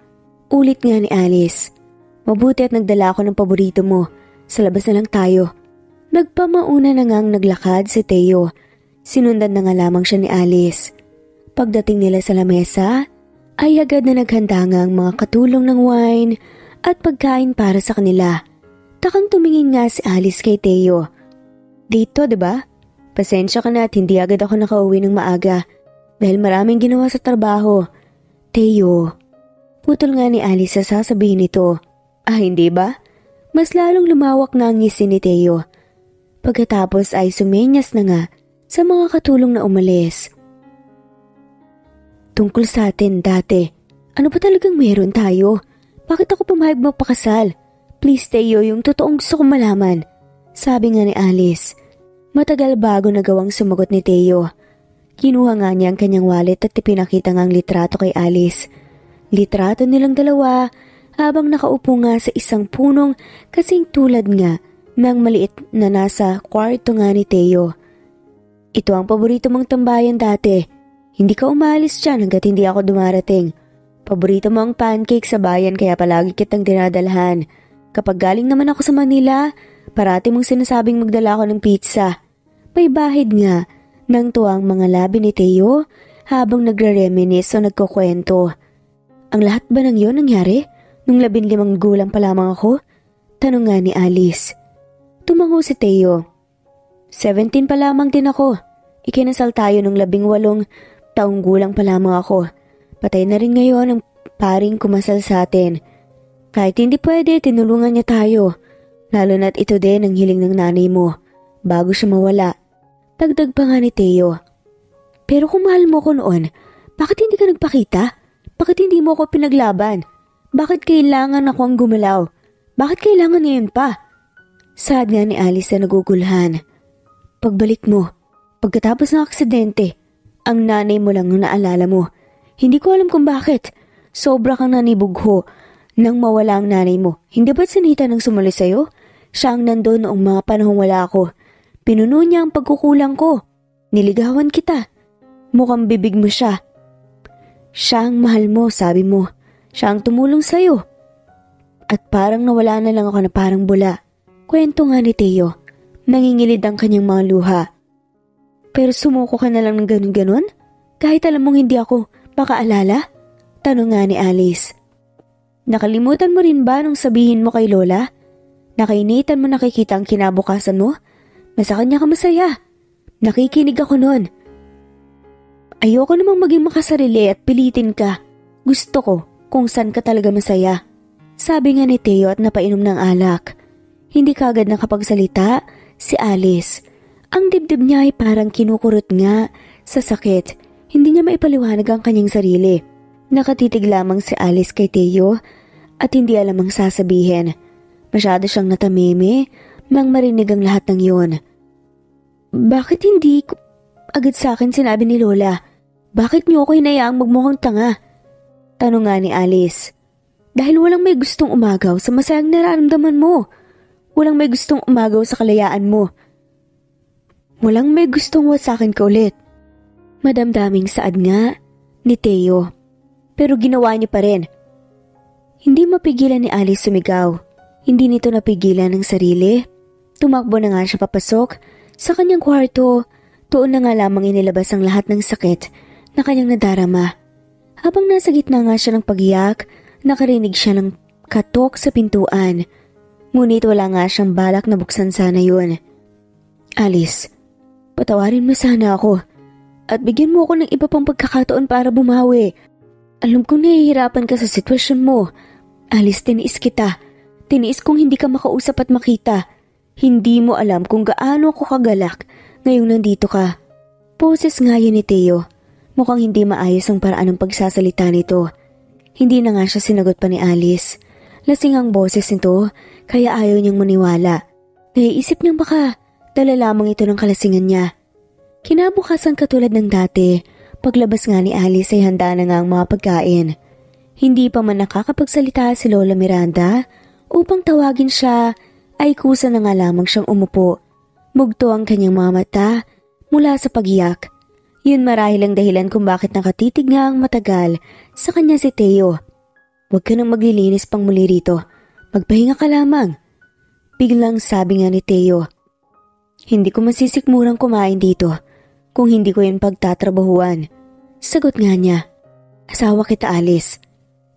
Ulit nga ni Alice. Mabuti at nagdala ako ng paborito mo. Sa labas na lang tayo. Nagpamauna na ngang naglakad si Teo. Sinundan na nga lamang siya ni Alice. Pagdating nila sa lamesa, ay agad na naghanda nga ang mga katulong ng wine at pagkain para sa kanila. Takang tumingin nga si Alice kay Teo. Dito, ba? Diba? Pasensya ka na at hindi agad ako nakauwi ng maaga dahil maraming ginawa sa trabaho. Teo, putol nga ni Alice sa sasabihin nito. Ah, hindi ba? Mas lalong lumawak na ang ngisi ni Teo. Pagkatapos ay sumenyas na nga sa mga katulong na umalis. Tungkol sa atin dati, ano ba talagang meron tayo? Bakit ako pumayag magpakasal? Please Teo, yung totoong gusto kong malaman. Sabi nga ni Alice. Matagal bago nagawang sumagot ni Teo. Kinuha nga niya ang kanyang wallet at ipinakita nga ang litrato kay Alice. Litrato nilang dalawa habang nakaupo nga sa isang punong kasing tulad nga ng maliit na nasa kwarto nga ni Teo. Ito ang paborito mong tambayan dati. Hindi ka umalis dyan hanggat hindi ako dumarating. Paborito mo ang pancake sa bayan kaya palagi kitang dinadalhan. Kapag galing naman ako sa Manila, parati mong sinasabing magdala ako ng pizza. May bahid nga nang tuwang mga labi ni Teo habang nagre-reminis o nagkukwento. Ang lahat ba ng yon nangyari nung labinlimang gulang pa lamang ako? Tanong nga ni Alice. Tumango si Teo. 17 pa lamang din ako. Ikinasal tayo nung labing walong taong gulang pa lamang ako. Patay na rin ngayon ang paring kumasal sa atin. Kahit hindi pwede, tinulungan niya tayo. Lalo na't ito din ang hiling ng nanay mo bago siya mawala. Dagdag pa nga ni Teo. Pero kung mahal mo ko noon, bakit hindi ka nagpakita? Bakit hindi mo ako pinaglaban? Bakit kailangan ako ang gumalaw? Bakit kailangan ngayon pa? Sad nga ni Alice na nagugulhan. Pagbalik mo, pagkatapos ng aksidente, ang nanay mo lang ang naalala mo. Hindi ko alam kung bakit. Sobra kang nanibugho nang mawala ang nanay mo. Hindi ba't sinita nang sumuli sa'yo? Siya ang nandun noong mga panahong wala ako. Pinuno niya ang pagkukulang ko. Niligawan kita. Mukhang bibig mo siya. Siya ang mahal mo, sabi mo. Siya ang tumulong sa'yo. At parang nawala na lang ako na parang bula. Kwento nga ni Teo. Nangingilid ang kanyang mga luha. Pero sumuko ka na lang ng ganun-ganun? Kahit alam mong hindi ako makaalala? Tanong nga ni Alice. Nakalimutan mo rin ba nung sabihin mo kay Lola? Nakainitan mo nakikita ang kinabukasan mo? Na sa kanya ka masaya. Nakikinig ako noon. Ayoko namang maging makasarili at pilitin ka. Gusto ko kung saan ka talaga masaya. Sabi nga ni Teo at napainom ng alak. Hindi kagad nakapagsalita si Alice. Ang dibdib niya ay parang kinukurot nga sa sakit. Hindi niya maipaliwanag ang kanyang sarili. Nakatitig lamang si Alice kay Teo at hindi alam ang sasabihin. Masyado siyang natameme nang marinig ang lahat ng yun. Bakit hindi agad sa akin sinabi ni Lola? Bakit niyo ako hinayaang magmukhang tanga? Tanong nga ni Alice. Dahil walang may gustong umagaw sa masayang nararamdaman mo. Walang may gustong umagaw sa kalayaan mo. Walang may gustong wasakin ka ulit. Madamdaming saad nga ni Teo. Pero ginawa niya pa rin. Hindi mapigilan ni Alice sumigaw. Hindi nito napigilan ng sarili. Tumakbo na nga siya papasok sa kanyang kwarto. Doon na nga lamang inilabas ang lahat ng sakit na kanyang nadarama. Habang nasa gitna nga siya ng pagiyak, nakarinig siya ng katok sa pintuan. Ngunit wala nga siyang balak na buksan sana yun. Alice, patawarin mo sana ako at bigyan mo ako ng iba pang pagkakataon para bumawi. Alam kong nahihirapan ka sa sitwasyon mo. Alice, tiniis kita. Tiniis kong hindi ka makausap at makita. Hindi mo alam kung gaano ako kagalak ngayong nandito ka. Poses nga yun ni Teo. Mukhang hindi maayos ang paraan ng pagsasalita nito. Hindi na nga siya sinagot pa ni Alice. Lasing ang boses nito, kaya ayaw niyang maniwala. Naiisip niyang baka dala lamang ito ng kalasingan niya. Kinabukasan katulad ng dati, paglabas nga ni Alice ay handa na nga ang mga pagkain. Hindi pa man nakakapagsalita si Lola Miranda upang tawagin siya ay kusa na nga lamang siyang umupo. Mugto ang kanyang mga mata mula sa pagiyak. Yun marahil ang dahilan kung bakit nakatitig nga ang matagal sa kanya si Teo. Huwag ka nang maglilinis pang muli rito. Magpahinga ka lamang. Biglang sabi nga ni Teo. Hindi ko masisikmurang kumain dito kung hindi ko yun pagtatrabahuan. Sagot nga niya. Asawa kita Alice.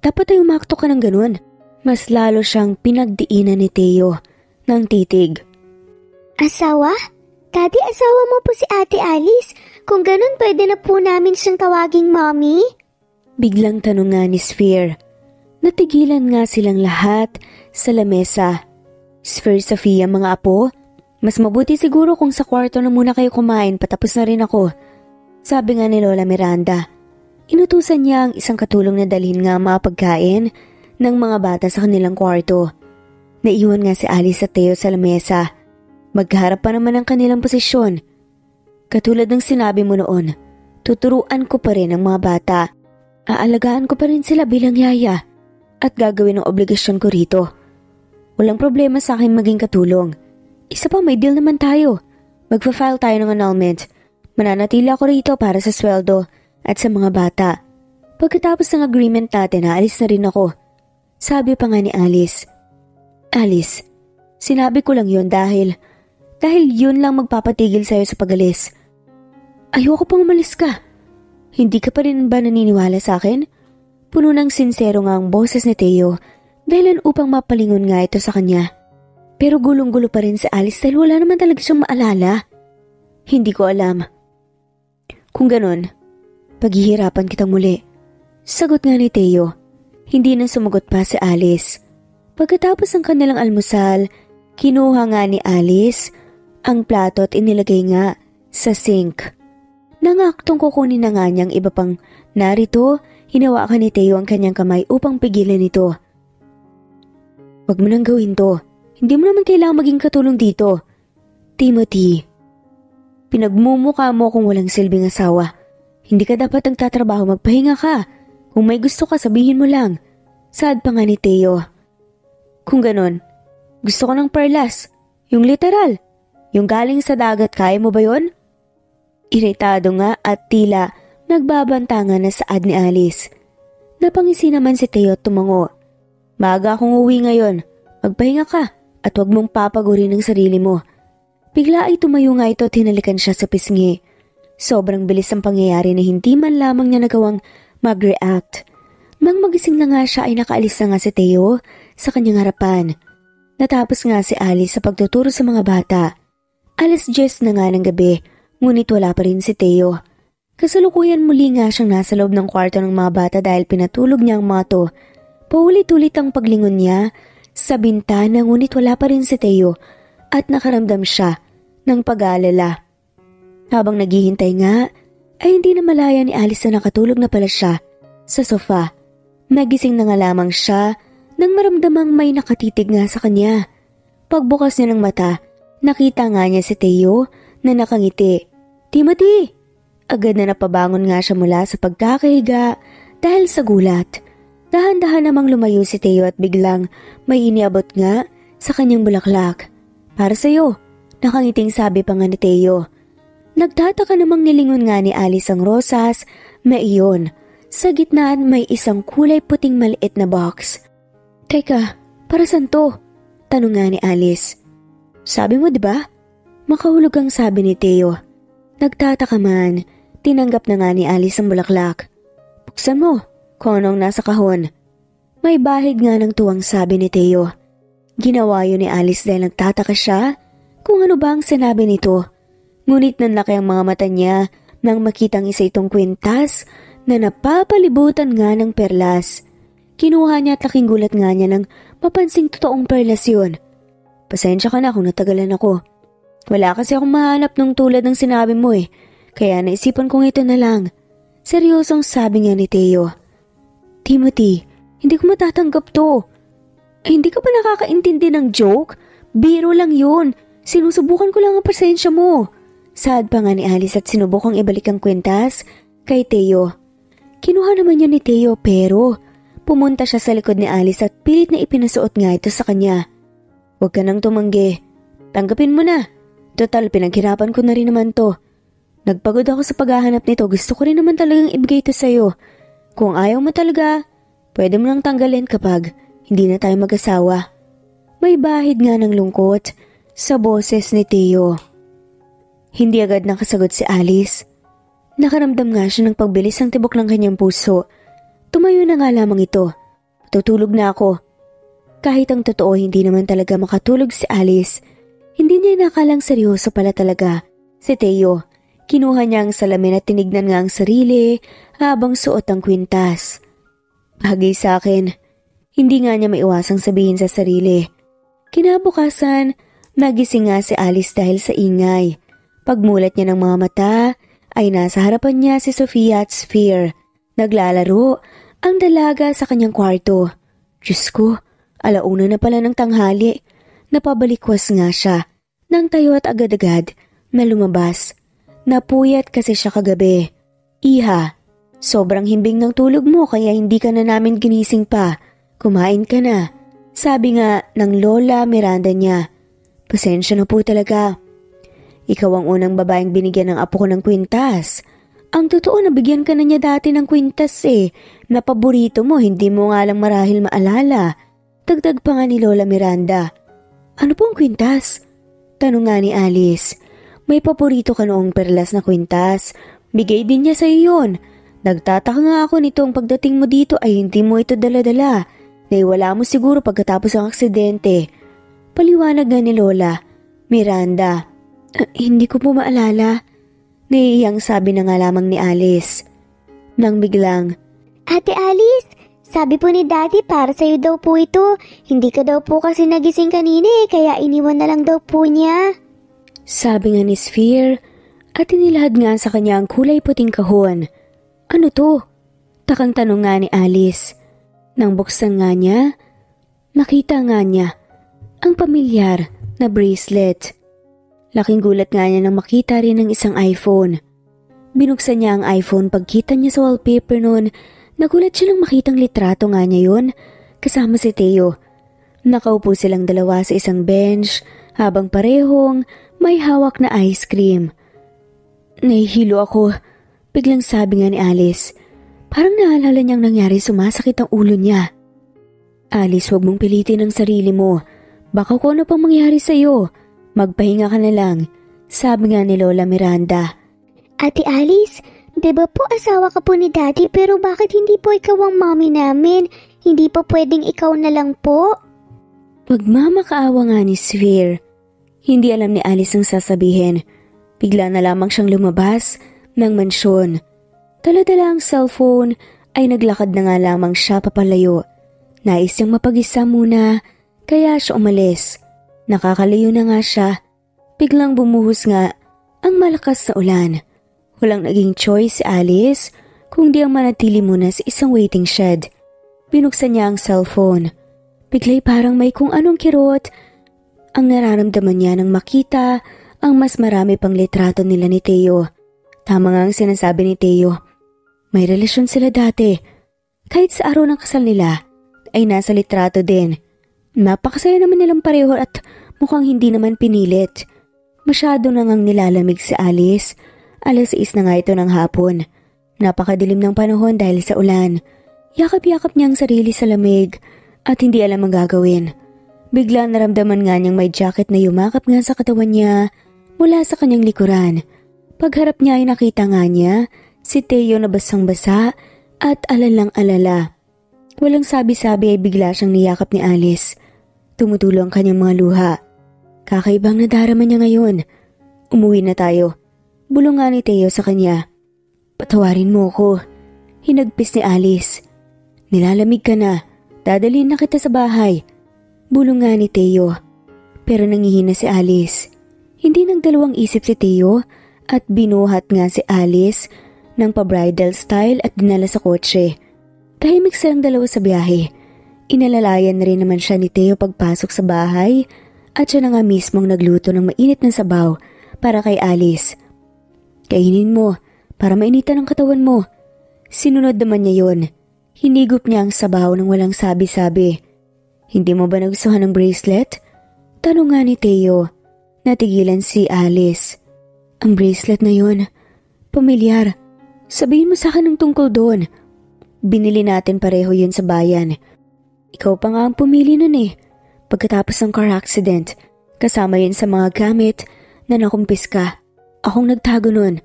Dapat ay umakto ka ng ganun. Mas lalo siyang pinagdiinan ni Teo ng titig. Asawa? Daddy, asawa mo po si Ate Alice. Kung ganun, pwede na po namin siyang tawaging mommy? Biglang tanong nga ni Sphere. Natigilan nga silang lahat sa lamesa. Sphere Sofia mga apo, mas mabuti siguro kung sa kwarto na muna kayo kumain patapos na rin ako. Sabi nga ni Lola Miranda. Inutusan niya ang isang katulong na dalhin nga mga pagkain ng mga bata sa kanilang kwarto. Naiwan nga si Alice at Teo sa lamesa. Magharap pa naman ang kanilang posisyon. Katulad ng sinabi mo noon, tuturuan ko pa rin ang mga bata. Aalagaan ko pa rin sila bilang yaya at gagawin ang obligasyon ko rito. Walang problema sa akin maging katulong. Isa pa may deal naman tayo. Magfa-file tayo ng annulment. Mananatili ako rito para sa sweldo at sa mga bata. Pagkatapos ng agreement natin, aalis na rin ako. Sabi pa nga ni Alice. Alice, sinabi ko lang yon dahil, dahil yun lang magpapatigil sa'yo sa pagalis. Ayoko pang umalis ka. Hindi ka pa rin ba naniniwala sa akin? Puno ng sinsero nga ang boses ni Teo dahilan upang mapalingon nga ito sa kanya. Pero gulong-gulo pa rin si Alice dahil wala naman talaga siyang maalala. Hindi ko alam. Kung ganon, Paghihirapan kitang muli. Sagot nga ni Teo. Hindi na sumagot pa si Alice. Pagkatapos ng kanilang almusal, Kinuha nga ni Alice ang plato at inilagay nga sa sink. Nangaktong kukunin na nga niyang iba pang narito, hinawakan ni Teo ang kanyang kamay upang pigilan ito. Huwag mo nang gawin to. Hindi mo naman kailangang maging katulong dito. Timothy, pinagmumukha mo kung walang silbing asawa. Hindi ka dapat nagtatrabaho, magpahinga ka. Kung may gusto ka, sabihin mo lang. Sad pa nga ni Teo. Kung ganon, gusto ko ng perlas. Yung literal. Yung galing sa dagat, kaya mo ba yon? Iritado nga at tila nagbabantangan na saad ni Alice. Napangisi naman si Teo tumango. Maaga akong uwi ngayon. Magpahinga ka at huwag mong papagurin ang sarili mo. Bigla ay tumayo nga ito at hinalikan siya sa pisngi. Sobrang bilis ang pangyayari na hindi man lamang niya nagawang mag-react. Nang magising na nga siya ay nakaalis na nga si Teo sa kanyang harapan. Natapos nga si Alice sa pagtuturo sa mga bata. Alas 10 na nga ng gabi Ngunit wala pa rin si Teo. Kasalukuyan muli nga siyang nasa loob ng kwarto ng mga bata dahil pinatulog niya ang mga to. Paulit-ulit ang paglingon niya sa bintana ngunit wala pa rin si Teo at nakaramdam siya ng pag-aalala. Habang naghihintay nga, ay hindi na malaya ni Alice na nakatulog na pala siya sa sofa. Nagising na nga lamang siya nang maramdamang may nakatitig nga sa kanya. Pagbukas niya ng mata, nakita nga niya si Teo na nakangiti Timothy! Agad na napabangon nga siya mula sa pagkakahiga dahil sa gulat. Dahan-dahan namang lumayo si Teo at biglang may iniabot nga sa kanyang bulaklak. Para sa'yo, nakangiting sabi pa nga ni Teo. Nagtataka namang nilingon nga ni Alice ang rosas, may iyon. Sa gitnaan may isang kulay puting maliit na box. Teka, para saan to? Tanong nga ni Alice. Sabi mo ba? Makahulog ang sabi ni Teo. Nagtataka man, tinanggap na nga ni Alice ang bulaklak. Buksan mo, kung anong nasa kahon. May bahid nga ng tuwang sabi ni Teo. Ginawa yun ni Alice dahil nagtataka siya kung ano ba ang sinabi nito. Ngunit nanlaki ang mga mata niya nang makitang isa itong kwintas na napapalibutan nga ng perlas. Kinuha niya at laking gulat nga niya nang mapansing totoong perlas yun. Pasensya ka na kung natagalan ako. Wala kasi akong mahanap ng tulad ng sinabi mo eh, kaya naisipan kong ito na lang. Seryosong sabi niya ni Teo. Timothy, hindi ko matatanggap to. Eh, hindi ka ba nakakaintindi ng joke? Biro lang yun. Sinusubukan ko lang ang pasensya mo. Sad pa nga ni Alice at sinubukang ibalik ang kwentas kay Teo. Kinuha naman niya ni Teo pero pumunta siya sa likod ni Alice at pilit na ipinasuot nga ito sa kanya. Huwag ka nang tumanggi. Tanggapin mo na. Total, pinaghirapan ko na rin naman to. Nagpagod ako sa paghahanap nito. Gusto ko rin naman talagang ibigay ito sa'yo. Kung ayaw mo talaga, pwede mo nang tanggalin kapag hindi na tayo mag-asawa. May bahid nga ng lungkot sa boses ni Teo. Hindi agad nakasagot si Alice. Nakaramdam nga siya ng pagbilis ng tibok ng kanyang puso. Tumayo na nga lamang ito. Tutulog na ako. Kahit ang totoo hindi naman talaga makatulog si Alice hindi niya nakalang seryoso pala talaga. Si Teo, kinuha niya ang salamin at tinignan nga ang sarili habang suot ang kwintas. Bagay sa akin, hindi nga niya maiwasang sabihin sa sarili. Kinabukasan, nagising nga si Alice dahil sa ingay. Pagmulat niya ng mga mata, ay nasa harapan niya si Sofia at Sphere. Naglalaro ang dalaga sa kanyang kwarto. Diyos ko, alauna na pala ng tanghali. Napabalikwas nga siya nang tayo at agad-agad na lumabas. Napuyat kasi siya kagabi. Iha, sobrang himbing ng tulog mo kaya hindi ka na namin ginising pa. Kumain ka na. Sabi nga ng Lola Miranda niya. Pasensya na po talaga. Ikaw ang unang babaeng binigyan ng apo ko ng kwintas. Ang totoo na bigyan ka na niya dati ng kwintas eh. Na paborito mo, hindi mo nga lang marahil maalala. Dagdag pa nga ni Lola Miranda. Ano pong kwintas? Tanong nga ni Alice. May paborito ka noong perlas na kwintas. Bigay din niya sa iyon. Nagtataka nga ako nitong pagdating mo dito ay hindi mo ito dala-dala. Naiwala mo siguro pagkatapos ng aksidente. Paliwanag nga ni Lola. Miranda. Uh, hindi ko po maalala. Naiyang sabi na nga lamang ni Alice. Nang biglang, Ate Alice, Sabi po ni Daddy para sa'yo daw po ito. Hindi ka daw po kasi nagising kanina eh, kaya iniwan na lang daw po niya. Sabi nga ni Sphere at inilahad nga sa kanya ang kulay puting kahon. Ano to? Takang tanong nga ni Alice. Nang buksan nga niya, nakita nga niya ang pamilyar na bracelet. Laking gulat nga niya nang makita rin ng isang iPhone. Binuksan niya ang iPhone pagkita niya sa wallpaper noon Nagulat silang makitang litrato nga niya yun, kasama si Teo. Nakaupo silang dalawa sa isang bench habang parehong may hawak na ice cream. Nahihilo ako, biglang sabi nga ni Alice. Parang naalala niyang nangyari sumasakit ang ulo niya. Alice, huwag mong pilitin ang sarili mo. Baka kung ano pang mangyari sa'yo. Magpahinga ka na lang, sabi nga ni Lola Miranda. Ate Alice, Diba po asawa ka po ni daddy pero bakit hindi po ikaw ang mommy namin? Hindi po pwedeng ikaw na lang po? Pagmamakaawa nga ni Sphere. Hindi alam ni Alice ang sasabihin. Bigla na lamang siyang lumabas ng mansyon. Taladala ang cellphone ay naglakad na nga lamang siya papalayo. Nais niyang mapag-isa muna kaya siya umalis. Nakakalayo na nga siya. Biglang bumuhos nga ang malakas na ulan. Walang naging choice si Alice kung di ang manatili muna sa isang waiting shed. Binuksan niya ang cellphone. Bigla'y parang may kung anong kirot. Ang nararamdaman niya nang makita ang mas marami pang litrato nila ni Teo. Tama nga ang sinasabi ni Teo. May relasyon sila dati. Kahit sa araw ng kasal nila, ay nasa litrato din. Napakasaya naman nilang pareho at mukhang hindi naman pinilit. Masyado nang ang nilalamig si Alice Alas 6 na nga ito ng hapon. Napakadilim ng panahon dahil sa ulan. Yakap-yakap niya ang sarili sa lamig at hindi alam ang gagawin. Bigla naramdaman nga niyang may jacket na yumakap nga sa katawan niya mula sa kanyang likuran. Pagharap niya ay nakita nga niya si Teo na basang-basa at alalang-alala. Walang sabi-sabi ay bigla siyang niyakap ni Alice. Tumutulo ang kanyang mga luha. Kakaibang nadarama niya ngayon. Umuwi na tayo. Bulong nga ni Teo sa kanya. Patawarin mo ko. Hinagpis ni Alice. Nilalamig ka na. Dadalhin na kita sa bahay. Bulong nga ni Teo. Pero nangihina si Alice. Hindi nagdalawang isip si Teo at binuhat nga si Alice ng pa-bridal style at dinala sa kotse. Tahimik silang dalawa sa biyahe. Inalalayan na rin naman siya ni Teo pagpasok sa bahay at siya na nga mismong nagluto ng mainit na sabaw para kay Alice. Kainin mo para mainitan ang katawan mo. Sinunod naman niya yon. Hinigup niya ang sabaw ng walang sabi-sabi. Hindi mo ba nagustuhan ng bracelet? Tanong nga ni Teo. Natigilan si Alice. Ang bracelet na yon, pamilyar. Sabihin mo sa akin ng tungkol doon. Binili natin pareho yun sa bayan. Ikaw pa nga ang pumili nun eh. Pagkatapos ng car accident, kasama yun sa mga gamit na nakumpis ka. Akong nagtago nun.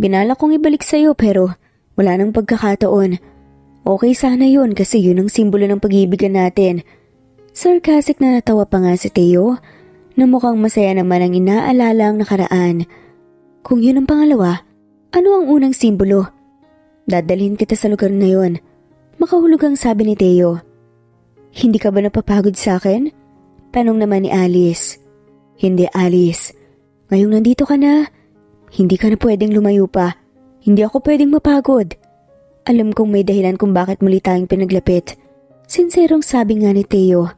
Binala kong ibalik sa'yo pero wala nang pagkakataon. Okay sana yun kasi yun ang simbolo ng pag-ibigan natin. Sarcastic na natawa pa nga si Teo na mukhang masaya naman ang inaalala ang nakaraan. Kung yun ang pangalawa, ano ang unang simbolo? Dadalhin kita sa lugar na yun. Makahulog ang sabi ni Teo. Hindi ka ba napapagod sa akin? Tanong naman ni Alice. Hindi Alice. Ngayong nandito ka na, hindi ka na pwedeng lumayo pa. Hindi ako pwedeng mapagod. Alam kong may dahilan kung bakit muli tayong pinaglapit. Sinserong sabi nga ni Teo.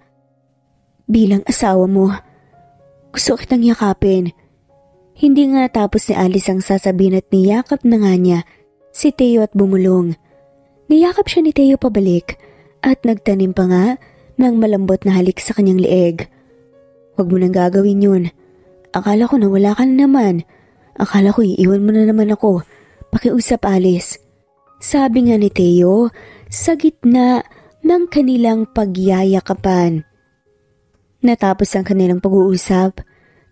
Bilang asawa mo, gusto kitang yakapin. Hindi nga tapos ni Alice ang sasabihin at niyakap na nga niya si Teo at bumulong. Niyakap siya ni Teo pabalik at nagtanim pa nga ng malambot na halik sa kanyang leeg. Huwag mo nang gagawin yun. Akala ko na wala ka na naman. Akala ko iiwan mo na naman ako. Pakiusap Alice. Sabi nga ni Teo sa gitna ng kanilang pagyayakapan. Natapos ang kanilang pag-uusap,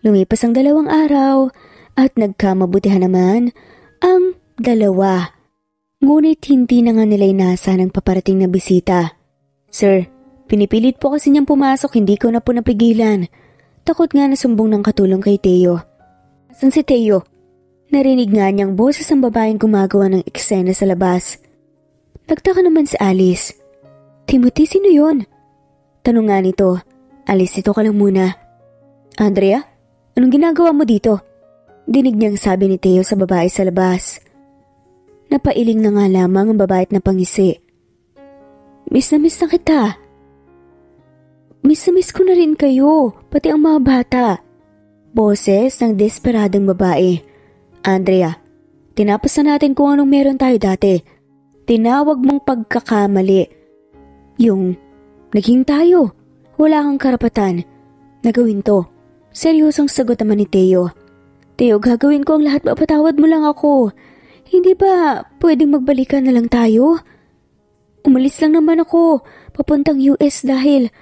lumipas ang dalawang araw at nagkamabutihan naman ang dalawa. Ngunit hindi na nga nila inasa ng paparating na bisita. Sir, pinipilit po kasi niyang pumasok, hindi ko na po napigilan. Takot nga na sumbong ng katulong kay Teo. Asan si Teo? Narinig nga niyang boses ng babaeng gumagawa ng eksena sa labas. Nagtaka naman si Alice. Timothy, sino yon? Tanong nga nito. Alis dito ka lang muna. Andrea, anong ginagawa mo dito? Dinig niyang sabi ni Teo sa babae sa labas. Napailing na nga lamang ang babae at napangisi. Miss na miss na kita. Miss na miss ko na rin kayo, pati ang mga bata. Boses ng desperadong babae. Andrea, tinapos na natin kung anong meron tayo dati. Tinawag mong pagkakamali. Yung naging tayo. Wala kang karapatan na gawin to. Seryosong sagot naman ni Teo. Teo, gagawin ko ang lahat, mapatawad mo lang ako. Hindi ba pwedeng magbalikan na lang tayo? Umalis lang naman ako, papuntang US dahil...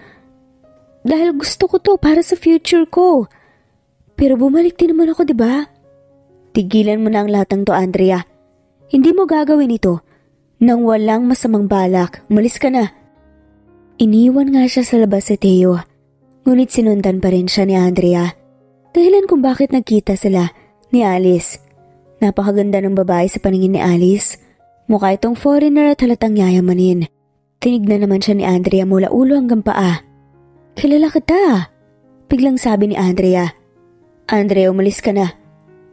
Dahil gusto ko to para sa future ko. Pero bumalik din naman ako, di ba? Tigilan mo na ang lahat ng to, Andrea. Hindi mo gagawin ito. Nang walang masamang balak, umalis ka na. Iniwan nga siya sa labas si Teo. Ngunit sinundan pa rin siya ni Andrea. Dahilan kung bakit nagkita sila ni Alice. Napakaganda ng babae sa paningin ni Alice. Mukha itong foreigner at halatang yayamanin. Tinignan naman siya ni Andrea mula ulo hanggang paa. Kilala kita. Biglang sabi ni Andrea. Andrea, umalis ka na.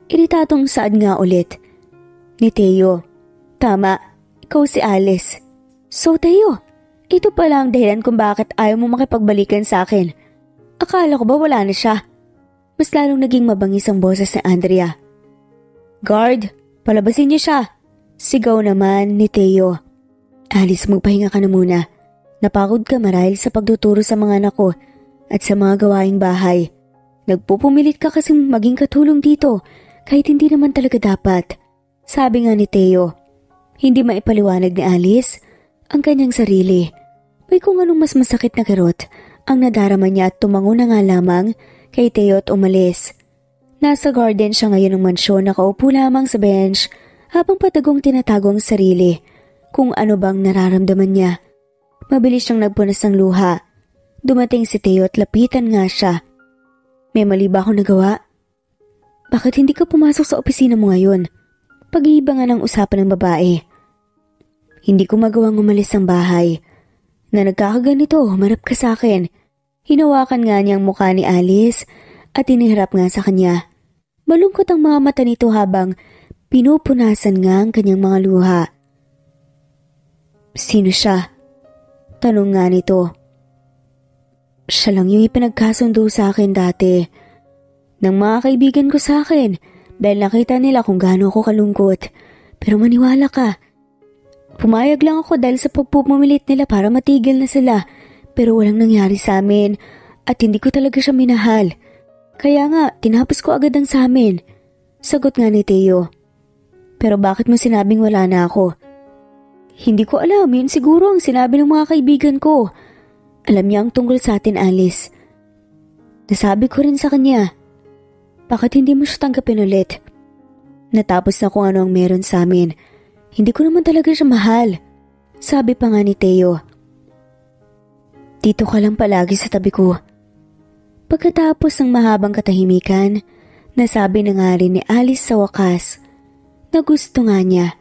Iritatong saad nga ulit. Ni Teo. Tama, ikaw si Alice. So Teo, ito pala ang dahilan kung bakit ayaw mo makipagbalikan sa akin. Akala ko ba wala na siya? Mas lalong naging mabangis ang boses ni Andrea. Guard, palabasin niyo siya. Sigaw naman ni Teo. Alice, magpahinga ka na muna. Napagod ka marahil sa pagtuturo sa mga anak ko at sa mga gawaing bahay. Nagpupumilit ka kasing maging katulong dito kahit hindi naman talaga dapat. Sabi nga ni Teo. Hindi maipaliwanag ni Alice ang kanyang sarili. May kung anong mas masakit na kirot ang nadarama niya at tumango na nga lamang kay Teo at umalis. Nasa garden siya ngayon ng mansyon nakaupo lamang sa bench habang patagong tinatago ang sarili kung ano bang nararamdaman niya. Mabilis siyang nagpunas ng luha. Dumating si Teo at lapitan nga siya. May mali ba akong nagawa? Bakit hindi ka pumasok sa opisina mo ngayon? Pag-iibangan ng usapan ng babae. Hindi ko magawang umalis ang bahay. Na nagkakaganito, humarap ka sa akin. Hinawakan nga niyang mukha ni Alice at iniharap nga sa kanya. Malungkot ang mga mata nito habang pinupunasan nga ang kanyang mga luha. Sino siya? Tanong nga nito. Siya lang yung ipinagkasundo sa akin dati. Nang mga kaibigan ko sa akin dahil nakita nila kung gaano ako kalungkot. Pero maniwala ka. Pumayag lang ako dahil sa pagpupumilit nila para matigil na sila. Pero walang nangyari sa amin at hindi ko talaga siya minahal. Kaya nga, tinapos ko agad ang sa amin. Sagot nga ni Teo. Pero bakit mo sinabing wala na ako? Hindi ko alam, yun siguro ang sinabi ng mga kaibigan ko. Alam niya ang tungkol sa atin, Alice. Nasabi ko rin sa kanya. Bakit hindi mo siya tanggapin ulit? Natapos na kung ano ang meron sa amin. Hindi ko naman talaga siya mahal. Sabi pa nga ni Teo. Dito ka lang palagi sa tabi ko. Pagkatapos ng mahabang katahimikan, nasabi na nga rin ni Alice sa wakas na gusto nga niya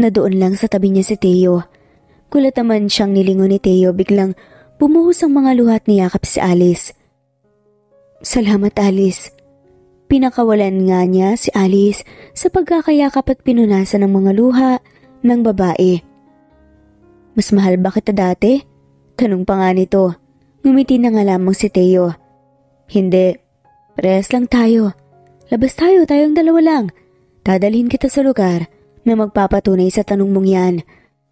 na doon lang sa tabi niya si Teo. Kulat naman siyang nilingon ni Teo biglang bumuhos ang mga luhat ni Yakap si Alice. Salamat Alice. Pinakawalan nga niya si Alice sa pagkakayakap at pinunasan ng mga luha ng babae. Mas mahal ba kita dati? Tanong pa nga nito. Ngumiti na nga lamang si Teo. Hindi. Parehas lang tayo. Labas tayo, tayong dalawa lang. Dadalhin kita sa lugar na magpapatunay sa tanong mong yan.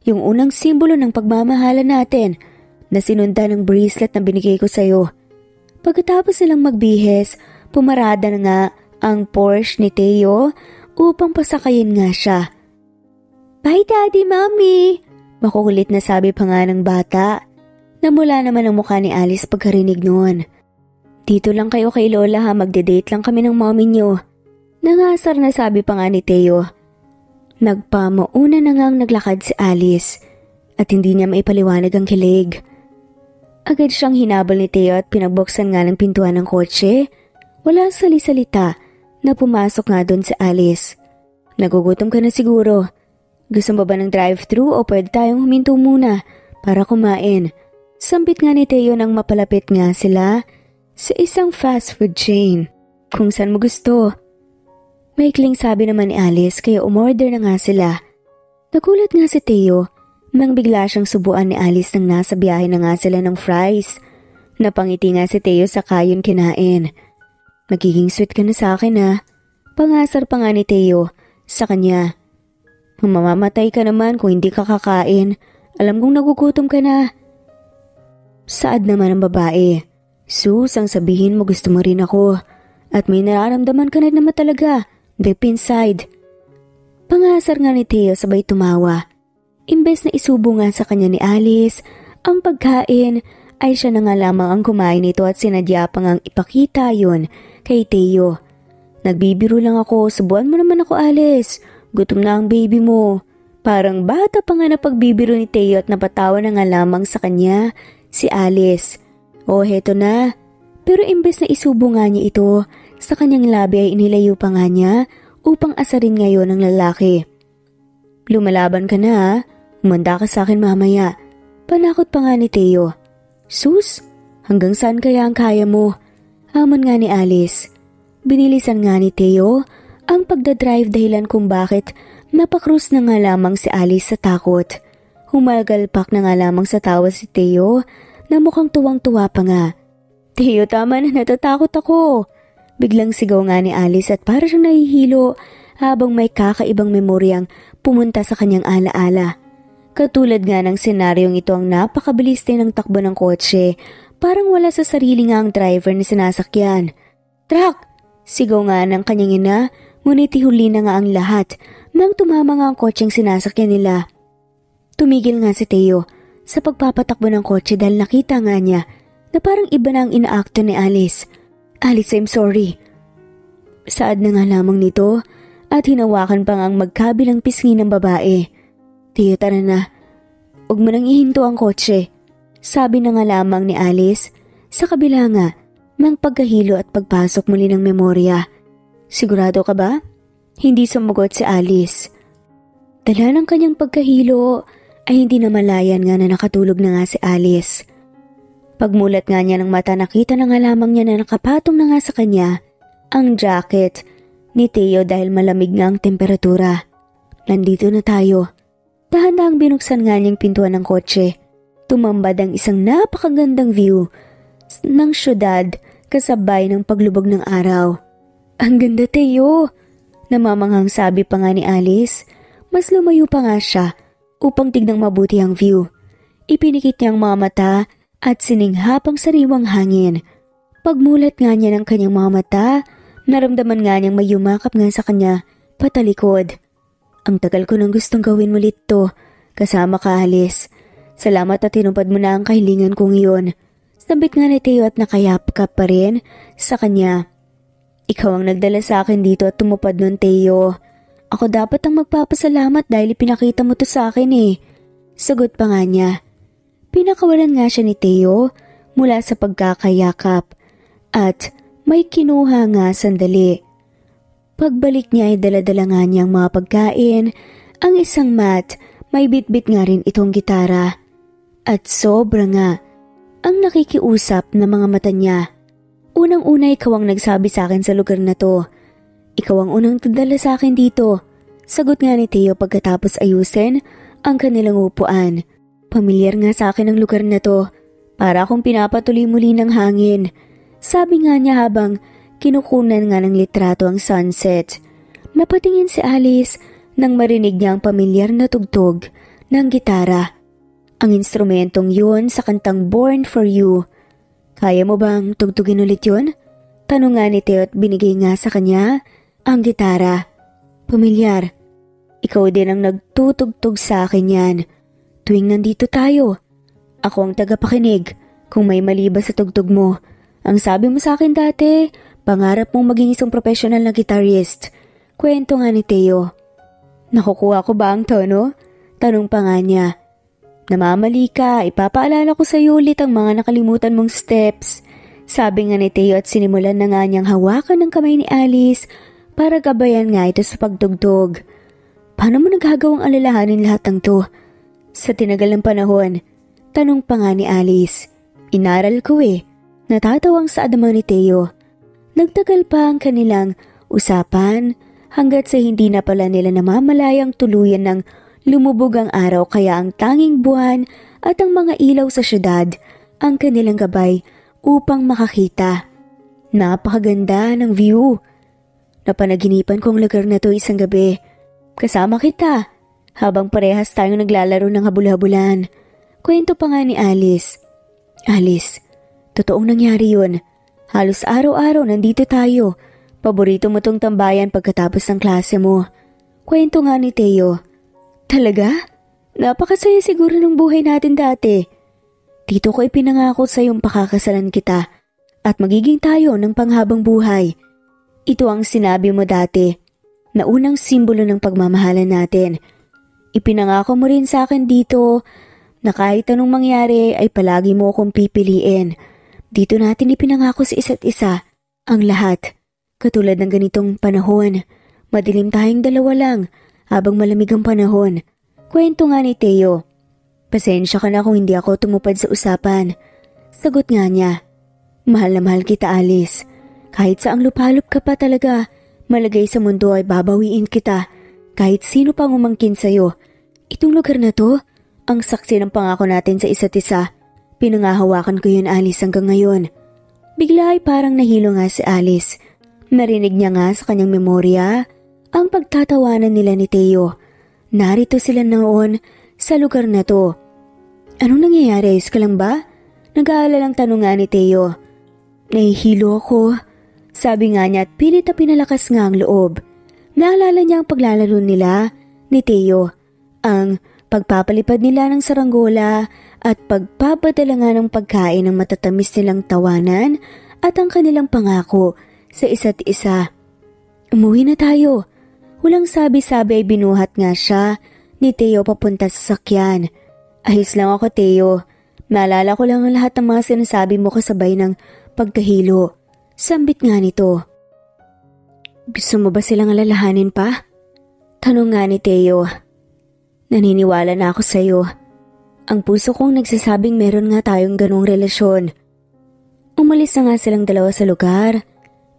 Yung unang simbolo ng pagmamahala natin na sinundan ng bracelet na binigay ko sa'yo. Pagkatapos silang magbihes, pumarada na nga ang Porsche ni Teo upang pasakayin nga siya. Bye daddy, mommy! Makukulit na sabi pa nga ng bata. Namula naman ang mukha ni Alice pagkarinig noon. Dito lang kayo kay Lola ha, magde-date lang kami ng mommy niyo. Nangasar na sabi pa nga ni Teo. Nagpamauna na ngang naglakad si Alice at hindi niya maipaliwanag ang kilig. Agad siyang hinabol ni Teo at pinagbuksan nga ng pintuan ng kotse. Wala sali-salita na pumasok nga doon si Alice. Nagugutom ka na siguro. Gusto mo ba ng drive-thru o pwede tayong huminto muna para kumain. Sambit nga ni Teo nang mapalapit nga sila sa isang fast food chain. Kung saan mo gusto. Maikling sabi naman ni Alice kaya umorder na nga sila. Nagulat nga si Teo nang bigla siyang subuan ni Alice nang nasa biyahe na nga sila ng fries. Napangiti nga si Teo sa kayon kinain. Magiging sweet ka na sa akin ha. Pangasar pa nga ni Teo sa kanya. Mamamatay ka naman kung hindi ka kakain. Alam kong nagugutom ka na. Saad naman ang babae. Sus, ang sabihin mo gusto mo rin ako. At may nararamdaman ka na naman talaga. Deep inside. Pangasar nga ni Theo sabay tumawa. Imbes na isubo nga sa kanya ni Alice, ang pagkain ay siya na nga lamang ang kumain nito at sinadya pa ngang ipakita yon kay Theo. Nagbibiro lang ako, subuan mo naman ako Alice. Gutom na ang baby mo. Parang bata pa nga na pagbibiro ni Teo at napatawa na nga lamang sa kanya si Alice. O heto na. Pero imbes na isubo nga niya ito, sa kanyang labi ay inilayo pa nga niya upang asarin ngayon ng lalaki. Lumalaban ka na ha. Umanda ka sa akin mamaya. Panakot pa nga ni Teo. Sus, hanggang saan kaya ang kaya mo? Hamon nga ni Alice. Binilisan nga ni Teo ang pagdadrive dahilan kung bakit napakrus na nga lamang si Alice sa takot. Humagalpak na nga lamang sa tawa si Theo na mukhang tuwang-tuwa pa nga. Theo, tama na natatakot ako. Biglang sigaw nga ni Alice at para siyang nahihilo habang may kakaibang memoryang pumunta sa kanyang alaala. Katulad nga ng senaryong ito ang napakabilis din ng takbo ng kotse, parang wala sa sarili nga ang driver na sinasakyan. Truck! Sigaw nga ng kanyang ina Ngunit ihuli na nga ang lahat nang tumama nga ang kotseng sinasakyan nila. Tumigil nga si Teo sa pagpapatakbo ng kotse dahil nakita nga niya na parang iba na ang inaakto ni Alice. Alice, I'm sorry. Saad na nga lamang nito at hinawakan pa ang magkabilang pisngi ng babae. Teo, tara na. Huwag mo nang ihinto ang kotse. Sabi na nga lamang ni Alice sa kabila nga ng pagkahilo at pagpasok muli ng memorya. Sigurado ka ba? Hindi sumagot si Alice. Dala ng kanyang pagkahilo ay hindi na malayan nga na nakatulog na nga si Alice. Pagmulat nga niya ng mata nakita na nga lamang niya na nakapatong na nga sa kanya ang jacket ni Theo dahil malamig nga ang temperatura. Nandito na tayo. Dahan-dahang binuksan nga niyang pintuan ng kotse. Tumambad ang isang napakagandang view ng syudad kasabay ng paglubog ng araw. Ang ganda, Teo. Namamanghang sabi pa nga ni Alice. Mas lumayo pa nga siya upang tignang mabuti ang view. Ipinikit niya ang mga mata at sininghap ang sariwang hangin. Pagmulat nga niya ng kanyang mga mata, naramdaman nga niyang may yumakap nga sa kanya patalikod. Ang tagal ko nang gustong gawin ulit to, kasama ka Alice. Salamat at tinupad mo na ang kahilingan kong iyon. Sabit nga ni Teo at nakayap ka pa rin sa kanya. Ikaw ang nagdala sa akin dito at tumupad nun, Teo. Ako dapat ang magpapasalamat dahil ipinakita mo to sa akin eh. Sagot pa nga niya. Pinakawalan nga siya ni Teo mula sa pagkakayakap at may kinuha nga sandali. Pagbalik niya ay daladala nga niyang mga pagkain, ang isang mat, may bitbit nga rin itong gitara. At sobra nga ang nakikiusap na mga mata niya. Unang-una ikaw ang nagsabi sa akin sa lugar na to. Ikaw ang unang tadala sa akin dito. Sagot nga ni Teo pagkatapos ayusin ang kanilang upuan. Pamilyar nga sa akin ang lugar na to. Para akong pinapatuloy muli ng hangin. Sabi nga niya habang kinukunan nga ng litrato ang sunset. Napatingin si Alice nang marinig niya ang pamilyar na tugtog ng gitara. Ang instrumentong yun sa kantang Born For You kaya mo bang tugtugin ulit yun? Tanong nga ni Teo at binigay nga sa kanya ang gitara. Pamilyar, ikaw din ang nagtutugtog sa akin yan. Tuwing nandito tayo. Ako ang tagapakinig kung may mali ba sa tugtog mo. Ang sabi mo sa akin dati, pangarap mong maging isang professional na guitarist. Kwento nga ni Teo. Nakukuha ko ba ang tono? Tanong pa nga niya. Namamali ka, ipapaalala ko sa iyo ulit ang mga nakalimutan mong steps. Sabi nga ni Teo at sinimulan na nga niyang hawakan ng kamay ni Alice para gabayan nga ito sa pagtugtog. Paano mo nagagawang alalahanin lahat ng to? Sa tinagal ng panahon, Tanong pa nga ni Alice. Inaral ko eh. Natatawang sa adama ni Teo. Nagtagal pa ang kanilang usapan hanggat sa hindi na pala nila namamalayang tuluyan ng lumubog ang araw kaya ang tanging buwan at ang mga ilaw sa syudad ang kanilang gabay upang makakita. Napakaganda ng view. Napanaginipan kong lugar na to isang gabi. Kasama kita habang parehas tayong naglalaro ng habul-habulan. Kwento pa nga ni Alice. Alice, totoong nangyari yun. Halos araw-araw nandito tayo. Paborito mo tong tambayan pagkatapos ng klase mo. Kwento nga ni Teo. Talaga? Napakasaya siguro ng buhay natin dati. Dito ko ipinangako sa iyong pakakasalan kita at magiging tayo ng panghabang buhay. Ito ang sinabi mo dati na unang simbolo ng pagmamahalan natin. Ipinangako mo rin sa akin dito na kahit anong mangyari ay palagi mo akong pipiliin. Dito natin ipinangako sa isa't isa ang lahat. Katulad ng ganitong panahon, madilim tayong dalawa lang habang malamig ang panahon. Kwento nga ni Teo. Pasensya ka na kung hindi ako tumupad sa usapan. Sagot nga niya. Mahal na mahal kita Alice. Kahit sa ang lupalop ka pa talaga, malagay sa mundo ay babawiin kita. Kahit sino pang umangkin sa'yo. Itong lugar na to, ang saksi ng pangako natin sa isa't isa. Pinangahawakan ko yun Alice hanggang ngayon. Bigla ay parang nahilo nga si Alice. Narinig niya nga sa kanyang memorya ang pagtatawanan nila ni Teo. Narito sila noon sa lugar na to. Anong nangyayari? Ayos ka lang ba? Nag-aalalang tanong nga ni Teo. Nahihilo ako. Sabi nga niya at pilit na pinalakas nga ang loob. Naalala niya ang paglalaro nila ni Teo. Ang pagpapalipad nila ng saranggola at pagpapadala nga ng pagkain ng matatamis nilang tawanan at ang kanilang pangako sa isa't isa. Umuwi na tayo. Walang sabi-sabi ay binuhat nga siya ni Teo papunta sa sakyan. Ayos lang ako Teo. Naalala ko lang ang lahat ng mga sinasabi mo kasabay ng pagkahilo. Sambit nga nito. Gusto mo ba silang alalahanin pa? Tanong nga ni Teo. Naniniwala na ako sa iyo. Ang puso kong nagsasabing meron nga tayong ganong relasyon. Umalis na nga silang dalawa sa lugar